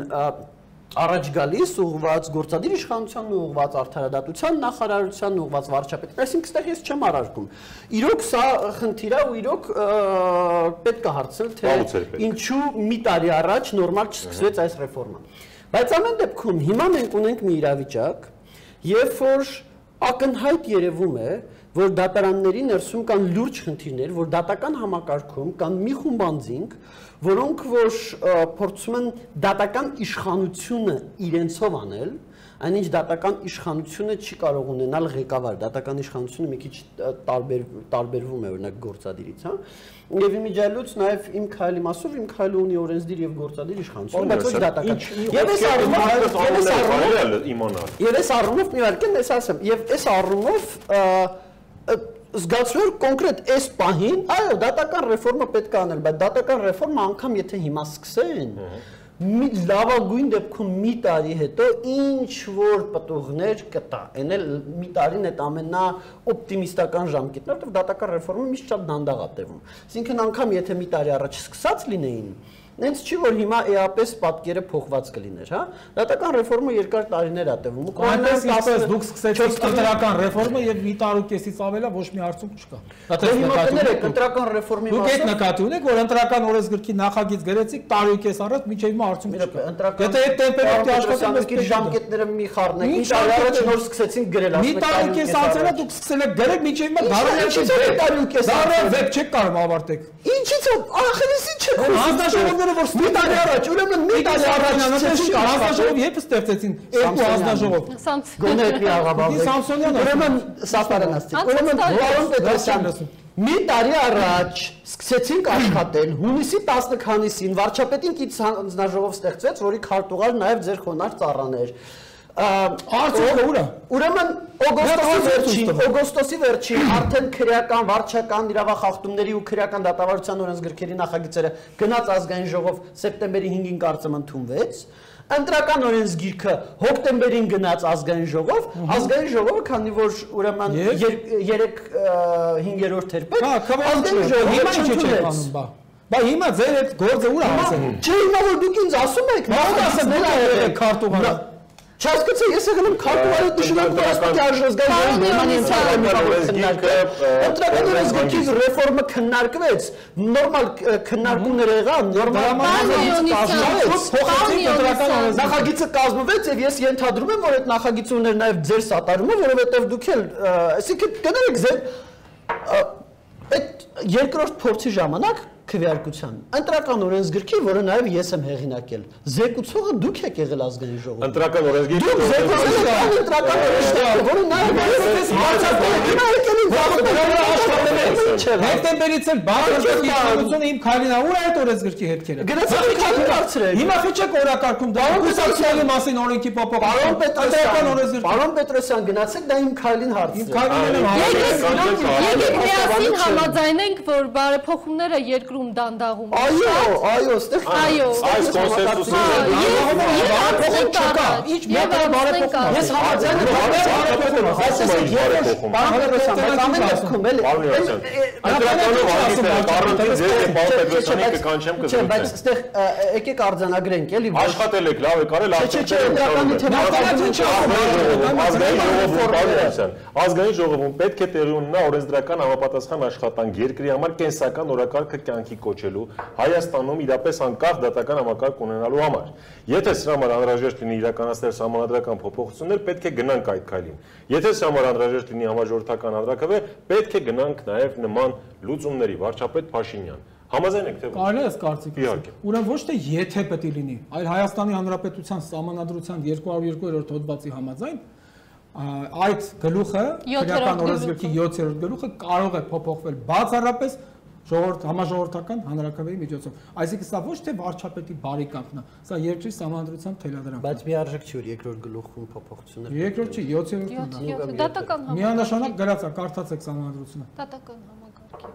առաջ գալիս ուղված գործադիր իշխանության ու ուղված արդարադատության նախարարության ու ուղված վարչապետին, այսինքն այստեղ ես չեմ արարքում։ Իրոք սա խնդիր է ու իրոք պետք է հարցնել թե ինչու մի տարի առաջ նորմալ չսկսվեց այս ռեֆորման։ Բայց ամեն դեպքում հիմա մենք ունենք մի իրավիճակ, երբ որ ակնհայտ երևում է, որ դատարանների ներսում կան լուրջ խնդիրներ, որ դատական համակարգում կան մի խումբ անձինք, որոնք որ փորձում են դատական իշխանությունը իրենցով անել, այնինչ դատական իշխանությունը չի կարող ունենալ ղեկավար, դատական իշխանությունը մի քիչ տարբեր տարբերվում է օրինակ գործադիրից, հա։ Եվ իմիջիալուց նաև իմ քայլի մասով իմ քայլը ունի օրենսդիր եւ գործադիր իշխանություն, բայց ոչ դատական։ Եվ այս առումով եւ այս առումով իմանալ։ Եվ այս առումով իհարկե ես ասեմ, եւ այս առումով զգացում եմ կոնկրետ այս պահին, այո, դատական ռեֆորմը պետք է անել, բայց դատական ռեֆորմը անգամ եթե հիմա սկսեն, մի լավագույն դեպքում մի տարի հետո ինչ որ պատողներ կտա։ Էն էլ մի տարին այդ ամենա օպտիմիստական ժամկետն է, որովհետև դատական ռեֆորմը միշտ շատ դանդաղ է տևում։ Այսինքն անգամ եթե մի տարի առաջ սկսած լինեին, Նենց չի որ հիմա էապես պատկերը փոխված կլիներ, հա։ Դատական ռեֆորմը երկար տարիներ է տևում։ Ուկրաինայում ասես դուք սկսեցիք կտրական ռեֆորմը եւ մի տարու կեսից ավելա ոչ մի արդյունք չկա։ Դա հիմա կներեք կտրական ռեֆորմի մասը։ Դուք այդ նկատի ունեք, որ ընտրական օրենսգրքի նախագիծ գրեցիք տարու կես առաջ միջև հիմա արդյունք չկա։ Եթե այդ տեմպերատուրի աշխատանքի ժամկետները մի խառնեք, ինչ առաջ նոր սկսեցին գրել, ասում եք։ Մի տարու կես անցել է դուք սկսել եք գրել միջև հիմա դարը տարու կես։ Դարը վեբ չեք կարող ավարտեք։ Ինչի՞ց ախրիսի չեք։ Հանձնաժողովները որ մի տարի առաջ, ուրեմն մի տարի առաջ հանձնաժողով երբ ստեղծեցին երկու հանձնաժողով։ Գոնե այդ մի աղավաղ։ Սամսոնյանը ուրեմն Սապարանասցի։ Ուրեմն Վարոն Պետրոսյան մի տարի առաջ սկսեցինք աշխատել հունիսի 10-քանիսին վարչապետին կից հանձնաժողով ստեղծվեց, որի քարտուղար նաև ձեր խոնար ծառաներ։ Արդյունքը ուր է։ Ուրեմն օգոստոսի վերջին, օգոստոսի վերջին արդեն քրեական, վարչական իրավախախտումների ու քրեական դատավարության օրենսգրքերի նախագծերը գնաց ազգային ժողով սեպտեմբերի 5-ին կարծեմ ընդունվեց։ Ընտրական օրենսգիրքը հոկտեմբերին գնաց ազգային ժողով, ազգային ժողովը քանի որ ուրեմն 3-5-րդ էր պետք, հա, ազգային ժողովը հիմա ինչ չի անում, բա։ Բա հիմա ձեր այդ գործը ուր է հասել։ Չէ, հիմա որ դուք ինձ ասում եք, նա ասեմ, դու եք քարտուղարը։ Չհասկացա, ես եղել եմ քարտուղարի դժվար պարասպետի արժազգային Ընտրական օրենսգրքի ռեֆորմը քննարկվեց, նորմալ քննարկումներ եղան, նորմալ նախագիծը կազմվեց եւ ես ենթադրում եմ, որ այդ նախագիծը ուներ նաեւ ձեր սատարումը, որովհետեւ դուք էլ, այսինքն կներեք ձեր այդ երկրորդ փորձի ժամանակ քվեարկության ընտրական օրենսգրքի, որը նաև ես եմ հեղինակել։ Զեկուցողը դուք եք եղել ազգային ժողովում։ Ընտրական օրենսգիրքը դուք զեկուցել եք ընտրական օրենսգիրքը, որը նաև ես հարցակել եք։ Վաղը աշխատել եք։ Հոկտեմբերից էլ բարձր իշխանությունը իմ քայլին ուր է այդ օրենսգրքի հետքերը։ Գնացեք քայլին բարձրեք։ Հիմա խիչեք օրակարգում դա կուսակցությունների մասին օրենքի փոփոխություն։ Պարոն Պետրոսյան, պարոն Պետրոսյան, գնացեք դա իմ քայլին հարցը։ Եկեք միասին համաձայնենք, որ բարեփոխումները երկրում դանդաղում է։ Այո, այո, ստեղ այո, այս կոնսենսուսի բարեփոխում չկա։ Ինչ մոտը բարեփոխում։ Ես համաձայն եմ բարեփոխում։ Այսինքն երբ բարեփոխում ամեն դեպքում էլի։ Անդրականով արտիստը բառնտի ձեր Պաուլ Պետրոսյանի կկանչեմ կզրուցեմ։ Չէ, բայց ստեղ եկեք արձանագրենք էլի։ Աշխատել եք, լավ եք արել, Չէ, չէ, ընդրականի թեմատիկան Ազգային ժողովում պետք է տեղի ունենա օրենսդրական համապատասխան աշխատանք երկրի համար կենսական օրակարգը կյանքի կոչելու Հայաստանում իրապես անկախ դատական համակարգ ունենալու համար։ Եթե սրա համար անհրաժեշտ լինի իրականացնել համանդրական փոփոխություններ, պետք է գնանք այդ քայլին։ Եթե սրա համար անհրաժեշտ լինի համաժողովրդական հանրակրվե, պետք է գնանք նաև նման լուծումների վարչապետ Փաշինյան։ Համաձայն եք թե ոչ։ Կարելի է կարծիք։ Իհարկե։ Ուրեմն ոչ թե եթե պետք է լինի, այլ Հայաստանի Հանրապետության սահմանադրության 202-րդ հոդվածի համաձայն այդ գլուխը, քրեական օրենսգրքի 7-րդ գլուխը կարող է փոփոխվել բացառապես ժողովրդ համաժողովրդական հանրակրվեի միջոցով։ Այսինքն սա ոչ թե վարչապետի բարի կամքն է, սա երկրի համանդրության թելադրանք։ Բայց մի արժեք չի որ երկրորդ գլուխում փոփոխություններ։ Երկրորդ չի, 7-րդն է։ Դատական համակարգ։ Միանշանակ գրած է, կարդացեք համանդրությունը։ Դատական համակարգ։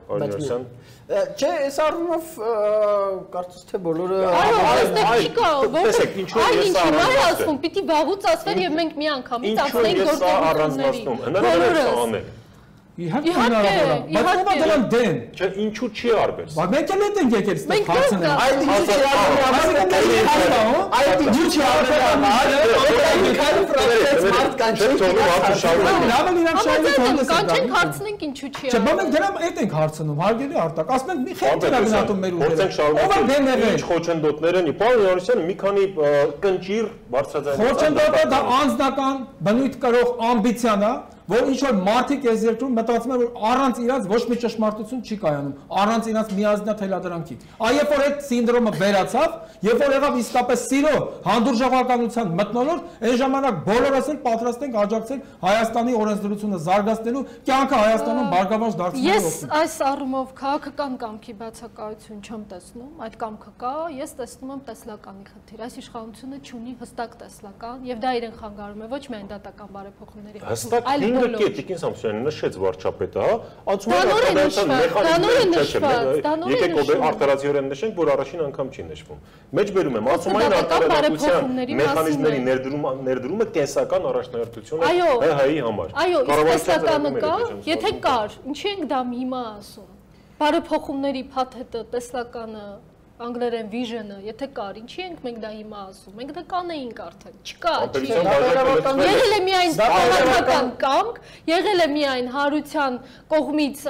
Օրինասյան։ Չէ, այս առումով կարծես թե բոլորը Այո, այստեղ չի կա, տեսեք, ինչու ես առանձնացնում։ Այո, ասում, պիտի վաղուց ասվեր եւ մենք մի անգամից ասենք գործողությունների։ Ինչու ես առանձնացնում։ Հնարավոր է անել։ Իհարկե հնարավոր է, բայց ո՞վ է դրան դեն։ Չէ, ինչու չի արվել։ Բայց մենք էլ ենք եկել ստեղ Մենք հարցնել։ Այդ ինչու չի արվել, այդ ինչու չի արվել, Լավ է իրանք շահի թողնես։ Կանչենք հարցնենք ինչու չի Չէ, բայց մենք դրամ այդ ենք հարցնում, հարգելի արտակ։ Ասում ենք մի խելք դրա գնահատում մեր ուժերը։ Որտեղ շարունակել։ Ինչ խոչընդոտներ են։ Պարոն Յոնիսյանը մի քանի կնճիր բարձրաձայն։ Խոչընդոտը դա անձնական բնույթ կրող ամբիցիան է, որ ինչ որ մարդիկ այս երկրում մտածում են որ առանց իրաց ոչ մի ճշմարտություն չի կայանում, առանց իրաց միազնյա թելադրանքի։ Այ երբ որ այդ սինդրոմը վերացավ, երբ որ եղավ իսկապես սիրո, հանդուրժողականության մտնոլորտ, այն ժամանակ բոլորս էլ պատրաստ ենք աջակցել Հայաստանի օրենսդրությունը զարգացնելու, կյանքը Հայաստանում բարգավաճ դարձնելու։ Ես այս առումով քաղաքական կամքի բացակայություն չեմ տեսնում, այդ կամքը կա, ես տեսնում եմ տեսլականի խնդիր։ Այս իշխանությունը ունի հստակ տեսլական եւ դա իրեն խանգարում է ոչ միայն դատական բարեփոխումների հստակ 5 կետ Տիկին Սամսոնյանը նշեց վարչապետը, հա, անցում է մեխանիզմը Եկեք ով արտարացիորեն նշենք, որ առաջին անգամ չի նշվում։ Մեջբերում եմ, անցումային արտարացության մեխանիզմների ներդրումը ներդրումը կենսական առաջնահերթություն է ՀՀ-ի համար։ Այո, իսկ տեսլականը կա, եթե կար, ինչի ենք դա հիմա ասում։ Բարեփոխումների փաթեթը, տեսլականը անգլերեն vision-ը, եթե կար, ինչի ենք մենք դա հիմա ասում։ Մենք դա կանեինք արդեն, չկա, չի։ Եղել է միայն քաղաքական կամք, եղել է միայն հարության կողմից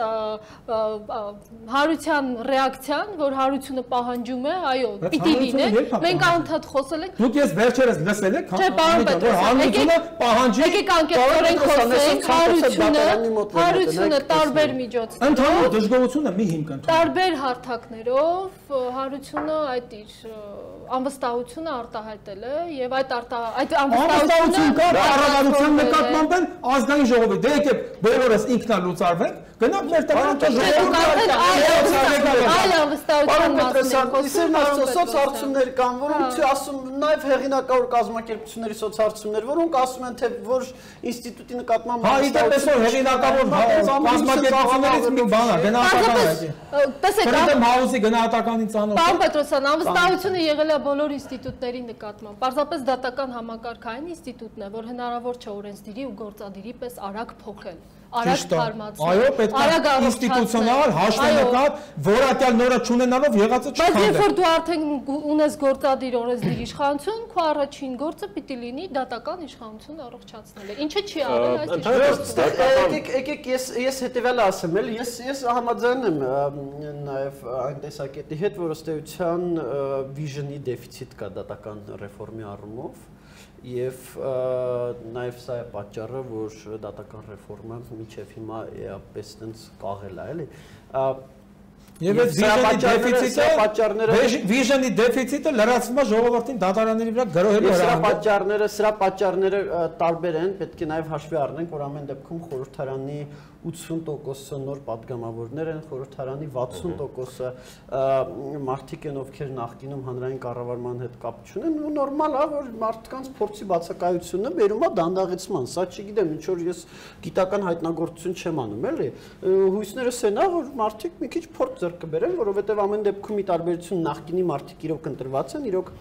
հարության ռեակցիան, որ հարությունը պահանջում է, այո, պիտի լինի։ Մենք անդադ խոսել ենք։ Դուք ես վերջերս լսել եք, Չէ, պարոն Պետրոսյան, հարությունը պահանջի։ Եկեք անկեղծորեն խոսենք, հարությունը, հարությունը տարբեր միջոց։ Ընդհանուր դժգոհությունը մի հիմք ընդունի։ Տարբեր հարթակներով հարություն հանրությունը այդ իր անվստահությունը արտահայտել է եւ այդ արտա այդ անվստահությունը կա կառավարության նկատմամբ են ազգային ժողովի դե եկեք բոլորս ինքնալուծարվենք գնանք մեր տղաները ժողովուրդ այլ անվստահության մասին իսերն ասո սոցհարցումներ կան որոնք ասում նաեւ հեղինակավոր կազմակերպությունների սոցհարցումներ որոնք ասում են թե որ ինստիտուտի նկատմամբ հա իդեպ որ հեղինակավոր կազմակերպություններից մի բան է գնահատական է տեսեք հաուսի գնահատականին ծանոթ Պարոն Պետրոսյան, անվստահությունը եղել է բոլոր ինստիտուտների նկատմամբ։ Պարզապես դատական համակարգային ինստիտուտն է, որ հնարավոր չէ օրենսդիրի ու գործադիրի պես արագ փոխել արագ թարմացնել։ Այո, պետք է ինստիտուցիոնալ հաշվենկատ, որակյալ նորը ճանենալով եղածը չքանդել։ Բայց երբ որ դու արդեն ունես գործադիր օրենսդիր իշխանություն, քո առաջին գործը պիտի լինի դատական իշխանություն առողջացնելը։ Ինչը չի արել այս Եկեք եկեք ես ես հետեւյալը ասեմ, էլ ես ես համաձայն եմ նաև այն տեսակետի հետ, որ ըստ էության վիժնի դեֆիցիտ կա դատական ռեֆորմի առումով եւ նաեւ սա է պատճառը, որ դատական ռեֆորմը միջև հիմա էապես տենց կաղել է, էլի։ Եվ այդ վիժնի դեֆիցիտը պատճառները վիժնի դեֆիցիտը լրացվում է ժողովրդին դատարանների վրա գրոհելու հրահանգը։ Սրա պատճառները, սրա պատճառները տարբեր են, պետք է նաև հաշվի առնենք, որ ամեն դեպքում խորհրդարանի 80%-ը նոր падգամավորներ են, խորհրդարանի 60%-ը մարդիկ են, ովքեր նախկինում հանրային կառավարման հետ կապ չունեն, ու նորմալ է, որ մարդկանց փորձի բացակայությունը բերում է դանդաղեցման։ Սա չգիտեմ, ինչ որ ես գիտական հայտնագործություն չեմ անում, էլի։ Հույսներս են, որ մարդիկ մի քիչ փորձ ձեռք կբերեն, որովհետև ամեն դեպքում ի տարբերություն նախկինի մարդիկ իրոք ընտրված են, իրոք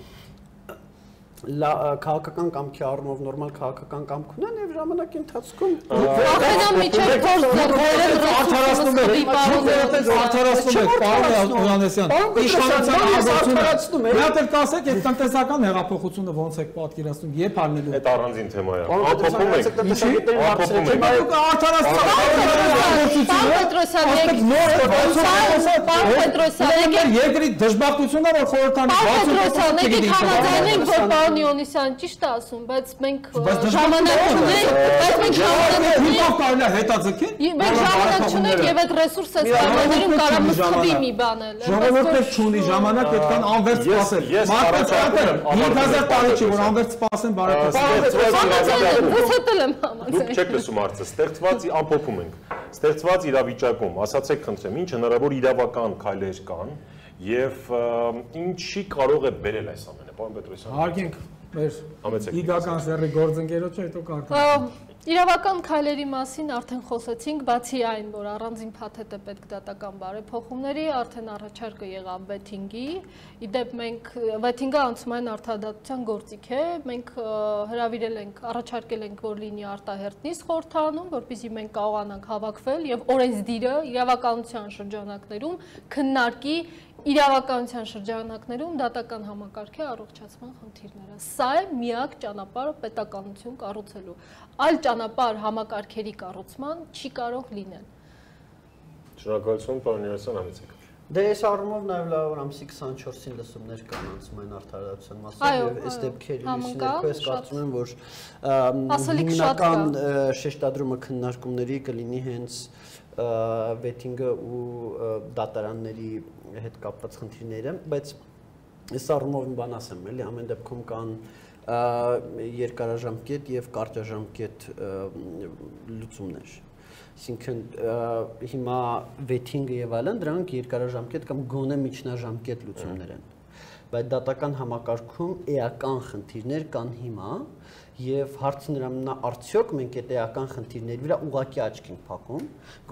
քաղաքական կամքի առումով նորմալ քաղաքական կամք ունեն եւ ժամանակի ընթացքում Ախենան միջև փորձ արդարացնում եք արդարացնում եք պարոն Հովանեսյան իշխանության աջակցությունը մի հատ էլ կասեք այդ տնտեսական հեղափոխությունը ոնց եք պատկերացնում երբ ալնելու այդ առանձին թեմա է ապոփում եք ինչի ապոփում եք արդարացնում Պետրոսյան Պարոն Պետրոսյան երկրի դժբախտությունն է որ խորհրդանի 60% եկեք համաձայնենք որ պարոն Իոնիսյան ճիշտ է ասում, բայց մենք ժամանակ չունենք, բայց մենք ժամանակ չունենք կարելի է հետաձգել։ Մենք ժամանակ չունենք եւ այդ ռեսուրսը ստանալու կարա մսխվի մի բան էլ։ Ժողովուրդը չունի ժամանակ, պետք է անվերջ սպասել։ Մարդը 5000 տարի չի որ անվերջ սպասեն բարեկամ։ Ես հետել եմ համաձայն։ Դուք չեք լսում հարցը, ստեղծված ամփոփում ենք։ Ստեղծված իրավիճակում, ասացեք խնդրեմ, ինչ հնարավոր իրավական քայլեր կան եւ ինչի կարող է բերել այս ամենը, պարոն Պետրոսյան։ Հարգենք մեր իգական սերի գործընկերոջը, հետո կարգանք։ Իրավական քայլերի մասին արդեն խոսեցինք, բացի այն, որ առանձին փաթեթ է պետք դատական բարեփոխումների, արդեն առաջարկը եղավ վեթինգի։ Իդեպ մենք վեթինգը անցումային արդարադատության գործիք է։ Մենք հրավիրել ենք, առաջարկել ենք, որ լինի արտահերտ նիստ խորհրդանում, որպեսզի մենք կարողանանք հավաքվել եւ օրենսդիրը իրավականության շրջանակներում քննարկի իրավականության շրջանակներում դատական համակարգի առողջացման խնդիրները։ Սա է միակ ճանապարհը պետականություն կառուցելու։ Այլ ճանապարհ համակարգերի կառուցման չի կարող լինել։ Շնորհակալություն, պարոն Յուրասյան, համեցեք։ Դե այս առումով նաև լավ որ ամսի 24-ին լսումներ կան անցում այն արդարացության մասին Այո, եւ այս դեպքերի համընկա, լույսի ներքո ես շատ- կարծում եմ որ հիմնական շեշտադրումը քննարկումների կլինի հենց վեթինգը ու դատարանների հետ կապված խնդիրները, բայց այս առումով մի բան ասեմ, էլի ամեն դեպքում կան երկարաժամկետ եւ կարճաժամկետ լուծումներ։ Այսինքն հիմա վեթինգը եւ այլն դրանք երկարաժամկետ կամ գոնե միջնաժամկետ լուծումներ են։ Բայց դատական համակարգում էական խնդիրներ կան հիմա եւ հարցը նրան արդյոք մենք այդ էական խնդիրների վրա ուղակի աչք ենք փակում։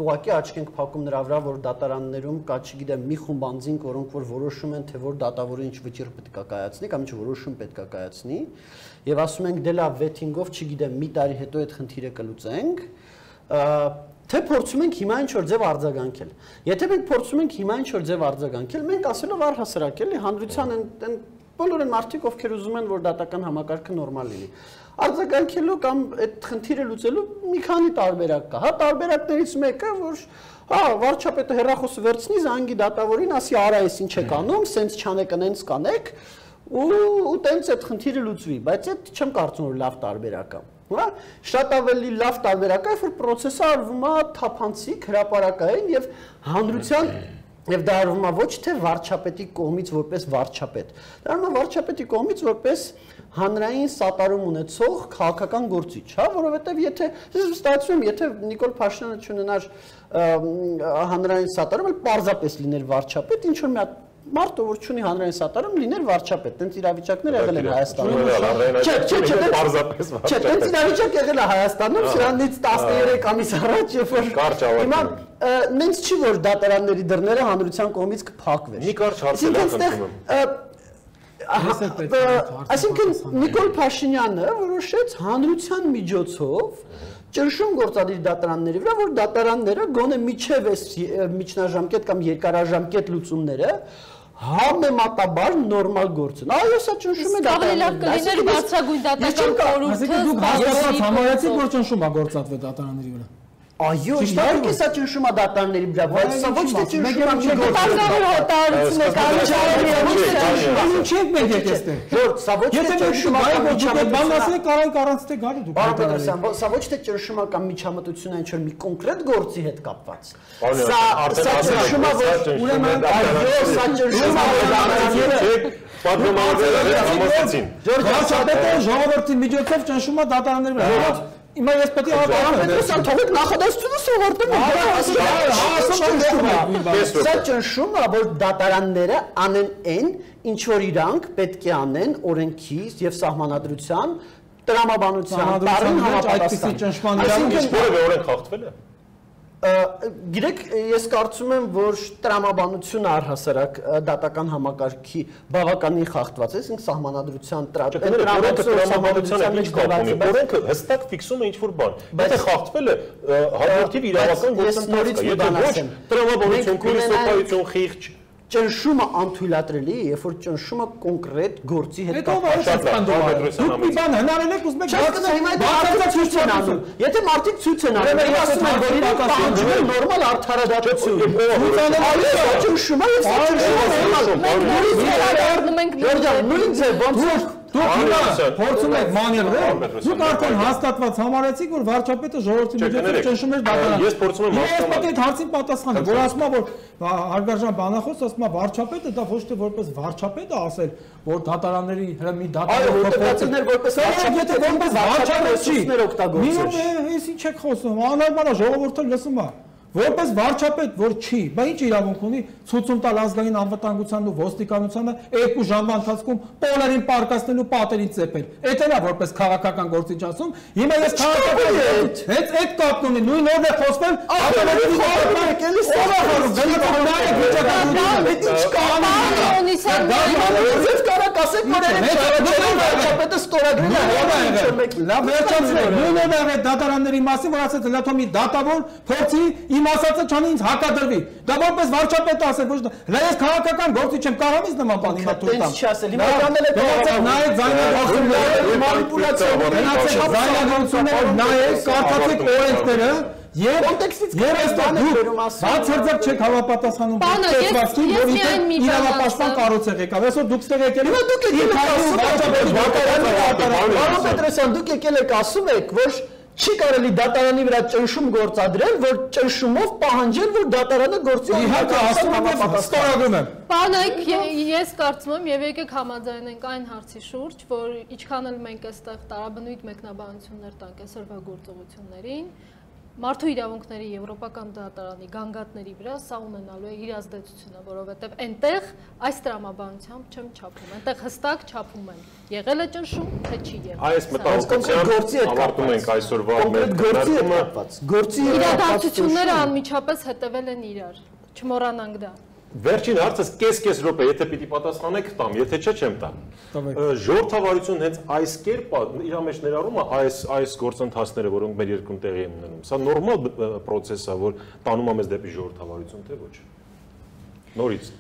Ուղակի աչք ենք փակում նրա վրա, որ դատարաններում կա, չգիտեմ, մի խումբ անձինք, որոնք որ որոշում են, թե որ դատավորը ինչ վճիռ պետք է կայացնի կամ ինչ որոշում պետք է կայացնի, եւ ասում ենք դե լավ վեթինգով, չգիտեմ, մի տարի հետո այդ խնդիրը կլուծենք, թե փորձում ենք հիմա ինչ որ ձև արձագանքել։ Եթե մենք փորձում ենք հիմա ինչ որ ձև արձագանքել, մենք ասելով առհասարակ էլի հանրության են բոլոր են մարդիկ, ովքեր ուզում են, որ դատական համակարգը նորմալ լինի։ Արձագանքելու կամ այդ խնդիրը լուծելու մի քանի տարբերակ կա։ Հա, տարբերակներից մեկը, որ հա, վարչապետը հերախոսը վերցնի զանգի դատավորին, ասի արա, էս ինչ եք անում, սենց չանեք, նենց կանեք, ու ու տենց այդ խնդիրը լուծվի, բայց այդ չեմ կարծում որ լավ տարբերակ է։ Հա, շատ ավելի լավ տարբերակ է, որ process-ը արվում է թափանցիկ, հրաապարակային եւ հանրության Եվ դա արվում է ոչ թե վարչապետի կողմից որպես վարչապետ, դա արվում է վարչապետի կողմից որպես հանրային սատարում ունեցող քաղաքական գործիչ, հա, որովհետև եթե ստացվում եթե Նիկոլ Փաշինյանը չունենար հանրային սատարում, այլ պարզապես լիներ վարչապետ, ինչ որ մի հատ մարդ ով որ չունի հանրային սատարում լիներ վարչապետ, տենց իրավիճակներ եղել են Հայաստանում։ Չէ, չէ, չէ, Պարզապես Չէ, տենց իրավիճակ եղել է Հայաստանում, սրանից 13 ամիս առաջ, երբ որ Կարճ ավարտում հիմա նենց չի որ դատարանների դռները հանրության կողմից կփակվեն։ Մի կարճ հարց խնդրում եմ։ հարցը Այսինքն Նիկոլ Փաշինյանը որոշեց հանրության միջոցով ճնշում գործադիր դատարանների վրա, որ դատարանները գոնե միջև էս ե- միջնաժամկետ կամ երկարաժամկետ լուծումները համեմատաբար նորմալ գործ են։ Այո, սա ճնշում է Իսկ ավելի լավ կլիներ բարձրագույն դատական խորհուրդը Այսինքն դուք հաստատված համարեցիք, որ ճնշում է գործածվել դատարանների վրա։ Այո, է, իհարկե սա ճնշում է դատարանների վրա, բայց սա ոչ թե ճնշում է Ոչ թե ճնշում է, անում, Ինչ մենք եք այստեղ։ Որ սա ոչ թե Եթե մենք ճնշում է բանն միջամտություն է։ ասեք, կարող առանց թե գալու դուք։ ո- սա ոչ թե ճնշում է կամ միջամտություն է ինչ որ մի կոնկրետ գործի հետ կապված։ Սա արդեն սա ասել ճնշում է, որ է ուրեմն այո, սա ճնշում է, որ Չեք պատգամավորները համոզեցին։ ժողովրդի միջոցով ճնշում է դատարանների վրա։ Հիմա ես պետք է Պարոն հավատամ։ Պետրոսյան, թողեք նախադասությունը սովորտեմ։ Կես Սա ճնշում է, որ դատարանները անեն այն, ինչ որ իրանք պետք է անեն օրենքի եւ սահմանադրության տրամաբանության այդպիսի համապատասխան։ Այսինքն, որևէ օրենք խախտվել է։ Գիտեք, ես կարծում եմ, որ տրամաբանությունը առհասարակ դատական համակարգի բավականին խախտված է, այսինքն սահմանադրության տրամաբանության ինչ կապ ունի։ Օրենքը հստակ ֆիքսում է ինչ-որ բան։ Բայց- Եթե խախտվել է, հաջորդիվ իրավական Բայց ես գործընթաց նորից կա։ մի Եթե բան ոչ, տրամաբանություն, փիլիսոփայություն, խիղճ, ճնշումը անթույլատրելի է, երբ որ ճնշումը կոնկրետ գործի հետ կապված է Դուք մի բան հնարել եք ուզում եք մարդիկ ցույց են անում։ Եթե մարդիկ ցույց են անում, ես ասում են, որ իրենք պահանջում են նորմալ արդարադատություն։ Այո, սա ճնշում է, եւ սա ճնշում է նորմալ։ Մենք նորից վերադառնում ենք Ժորժան, նույն ձև ոնց որ Դուք հիմա փորձում եք մանևրել, դուք արդեն հաստատված համարեցիք, որ վարչապետը ժողովրդի միջոցով ճնշում էր դատարան։ ես փորձում եմ Ես հասկանալ։ պետք է հարցին պատասխանեմ, որ ասում է, որ հարգարժան բանախոս ասում է վարչապետը դա ոչ թե որպես վարչապետ է ասել, որ դատարանների հրը մի Այո, դատարան որտեղացիներ որպես վարչապետ, եթե որպես վարչապետ չի, Մի օր ես ինչ եք խոսում, անհարմար է ժողովուրդը լսում է։ Որպես վարչապետ, որ չի, բա ինչ իրավունք ունի ցույցում տալ ազգային անվտանգությանն ու ոստիկանությանը երկու ժամվա ընթացքում պոլերին պարկասնելու պատերին ծեփել։ Էդ էլա որպես քաղաքական գործիչ ասում։ Հիմա ես քաղաքական հետ այդ կապն ունի, նույն օրն է խոսվել, ապելատիվ եք, էլի սա Ձեզ կարակ ասեք, որ երեք վարչապետը ստորագրել է Լավ վերջացրեք։ Նույն օրն է դատարանների մասին, որ ասեց լաթոմի դատավոր փորձի իմ ասածը չանի ինձ հակադրվի։ Դա որպես վարչապետ ասել, ոչ դա ես քաղաքական գործիչ եմ, կարող եմ նման բան հիմա թույլ Տենց չի ասել, հիմա կանել եք նայեք զայնագործությունները, մանիպուլյացիա գնացեք զայնագործությունները, նայեք, կարդացեք օրենքները Եվ Կոնտեքստից եւ այստեղ եք դուք ասում, բացարձակ չեք տեսվածքին, ես որ բան իրավապաշտպան ասեմ։ կառուցեք եկավ։ Այսօր դուք ստեղ եկել Հիմա դուք եկել եք ասում եք, Պարոն Պետրոսյան, դուք եկել եք ասում եք, որ չի կարելի դատարանի վրա ճնշում գործադրել, որ ճնշումով պահանջել, որ դատարանը գործի Իհարկե ասում եմ եւ ստորագրում եմ։ Պարոնայք, ես կարծում եմ եւ եկեք համաձայնենք այն հարցի շուրջ, որ ինչքան էլ մենք այստեղ տարաբնույթ մեկնաբանություններ տանք այսօրվա գործողություններին, Մարդու իրավունքների եվրոպական դատարանի գանգատների վրա սա ունենալու է իր ազդեցությունը, որովհետև այնտեղ այս տրամաբանությամբ չեմ չափում։ Այնտեղ հստակ չափում են։ Եղել է ճնշում, թե չի եղել։ Այս կոնկրետ գործի հետ մտահոգությամբ ավարտում ենք այսօրվա մեր գործի հետ կապված։ Գործի իրադարձությունները անմիջապես հետևել են իրար։ Չմոռանանք դա։ Վերջին հարցս կես-կես րոպե, եթե պիտի պատասխանեք, տամ, եթե չէ, չեմ տա։ Ժողովրդավարություն հենց այս կերպ իր մեջ ներառում է այս այս գործընթացները, որոնք մեր երկրում տեղի են ունենում։ Սա նորմալ process է, որ տանում է մեզ դեպի ժողովրդավարություն, թե ոչ։ Նորից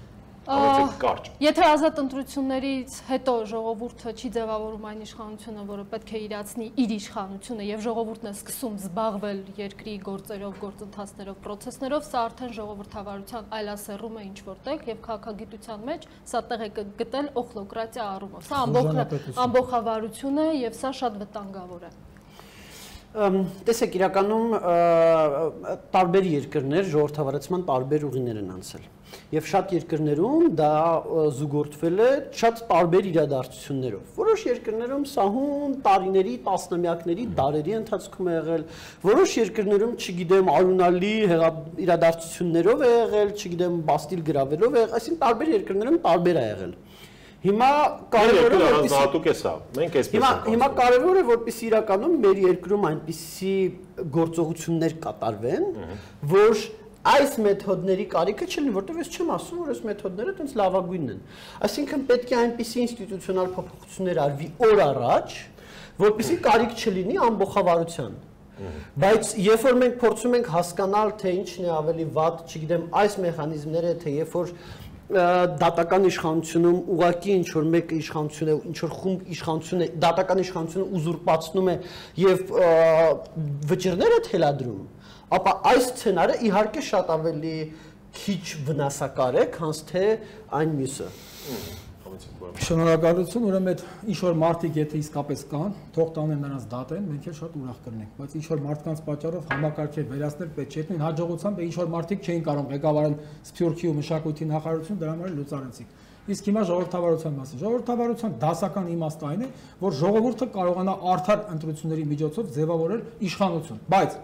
անեցեք կարճ։ Եթե ազատ ընտրություններից հետո ժողովուրդը չի ձևավորում այն իշխանությունը, որը պետք է իրացնի իր իշխանությունը եւ ժողովուրդն է սկսում զբաղվել երկրի գործերով, գործընթացներով, process-ներով, սա արդեն ժողովրդավարության այլասերում է ինչ որտեղ եւ քաղաքագիտության մեջ սա տեղ է գտել օխլոկրատիա առումով։ Սա ամբողջ ամբողջավարություն է եւ սա շատ վտանգավոր է։ Տեսեք, իրականում տարբեր երկրներ ժողովրդավարացման տարբեր ուղիներ են անցել։ Եվ շատ երկրներում դա զուգորդվել է շատ տարբեր իրադարձություններով։ Որոշ երկրներում սահուն տարիների, տասնամյակների, դարերի ընթացքում է եղել, որոշ երկրներում, չգիտեմ, արունալի իրադարձություններով է եղել, չգիտեմ, բաստիլ գրավելով է եղել, այսինքն տարբեր երկրներում տարբեր է եղել։ Հիմա կարևորը որպեսզի առանձնահատուկ է սա։ Մենք այսպես Հիմա հիմա կարևորը է որպեսզի իրականում մեր երկրում այնպիսի գործողություններ կատարվեն, որ այս մեթոդների կարիքը չլինի, որտեղ ես չեմ ասում, որ այս մեթոդները տենց լավագույնն են։ Այսինքն պետք է այնպիսի ինստիտուցիոնալ փոփոխություններ արվի օր առաջ, որպեսզի կարիք չլինի ամբողջավարության։ Բայց երբ որ մենք փորձում ենք հասկանալ, թե ինչն է ավելի վատ, չգիտեմ, այս մեխանիզմները, թե երբ որ դատական իշխանությունում ուղակի ինչ որ մեկը իշխանություն է, ինչ որ խումբ իշխանություն է, դատական իշխանությունը ուզուրպացնում է եւ ը, վճիրներ է թելադրում, ապա այս սցենարը իհարկե շատ ավելի քիչ վնասակար է, քան թե այն մյուսը։ Շնորհակալություն, ուրեմն այդ ինչ որ մարդիկ եթե իսկապես կան, թող տանեն նրանց դատեն, մենք էլ շատ ուրախ կլինենք, բայց ինչ որ մարդկանց պատճառով համակարգեր վերացնել պետք չէ, նույն հաջողությամբ ինչ որ մարդիկ չէին կարող ղեկավարել Սփյուռքի ու մշակույթի նախարարություն, դրա համար լուծարեցիք։ Իսկ հիմա ժողովրդավարության մասին։ Ժողովրդավարության դասական իմաստը այն է, որ ժողովուրդը կարողանա արդար ընտրությունների միջոցով ձևավորել իշխանություն, բայց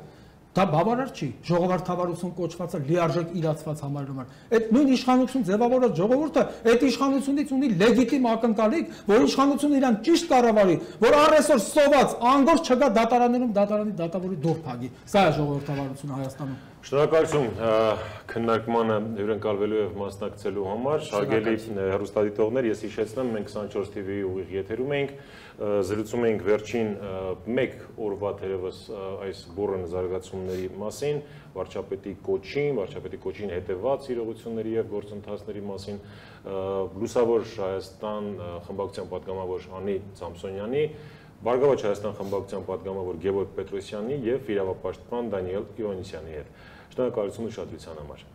Դա բավարար չի։ Ժողովրդավարություն կոչվածը լիարժեք իրացված համարում են։ Այդ նույն իշխանություն ձևավորած ժողովուրդը այդ իշխանությունից ունի լեգիտիմ ակնկալիք, որ իշխանությունը իրան ճիշտ կառավարի, որ առեսօր սոված անգոր չգա դատարաններում դատարանի դատավորի դուր փագի։ Սա է ժողովրդավարությունը Հայաստանում։ Շնորհակալություն քննարկմանը հյուրընկալվելու եւ մասնակցելու համար։ Հարգելի հեռուստադիտողներ, ես հիշեցնեմ, մենք 24 TV-ի ուղիղ եթերում ենք, ա, զրուցում էինք վերջին 1 օրվա թերևս այս բուրըն զարգացումների մասին, վարչապետի կոչին, վարչապետի կոչին հետևած իրողությունների եւ գործընթացների մասին լուսավոր Հայաստան խմբակցության պատգամավոր Անի Սամսոնյանի Բարգավաճ Հայաստան խմբակցության պատգամավոր Գևորգ Պետրոսյանի եւ իրավապաշտպան Դանիել Իոնիսյանի հետ։ Շնորհակալություն ուշադրության համար։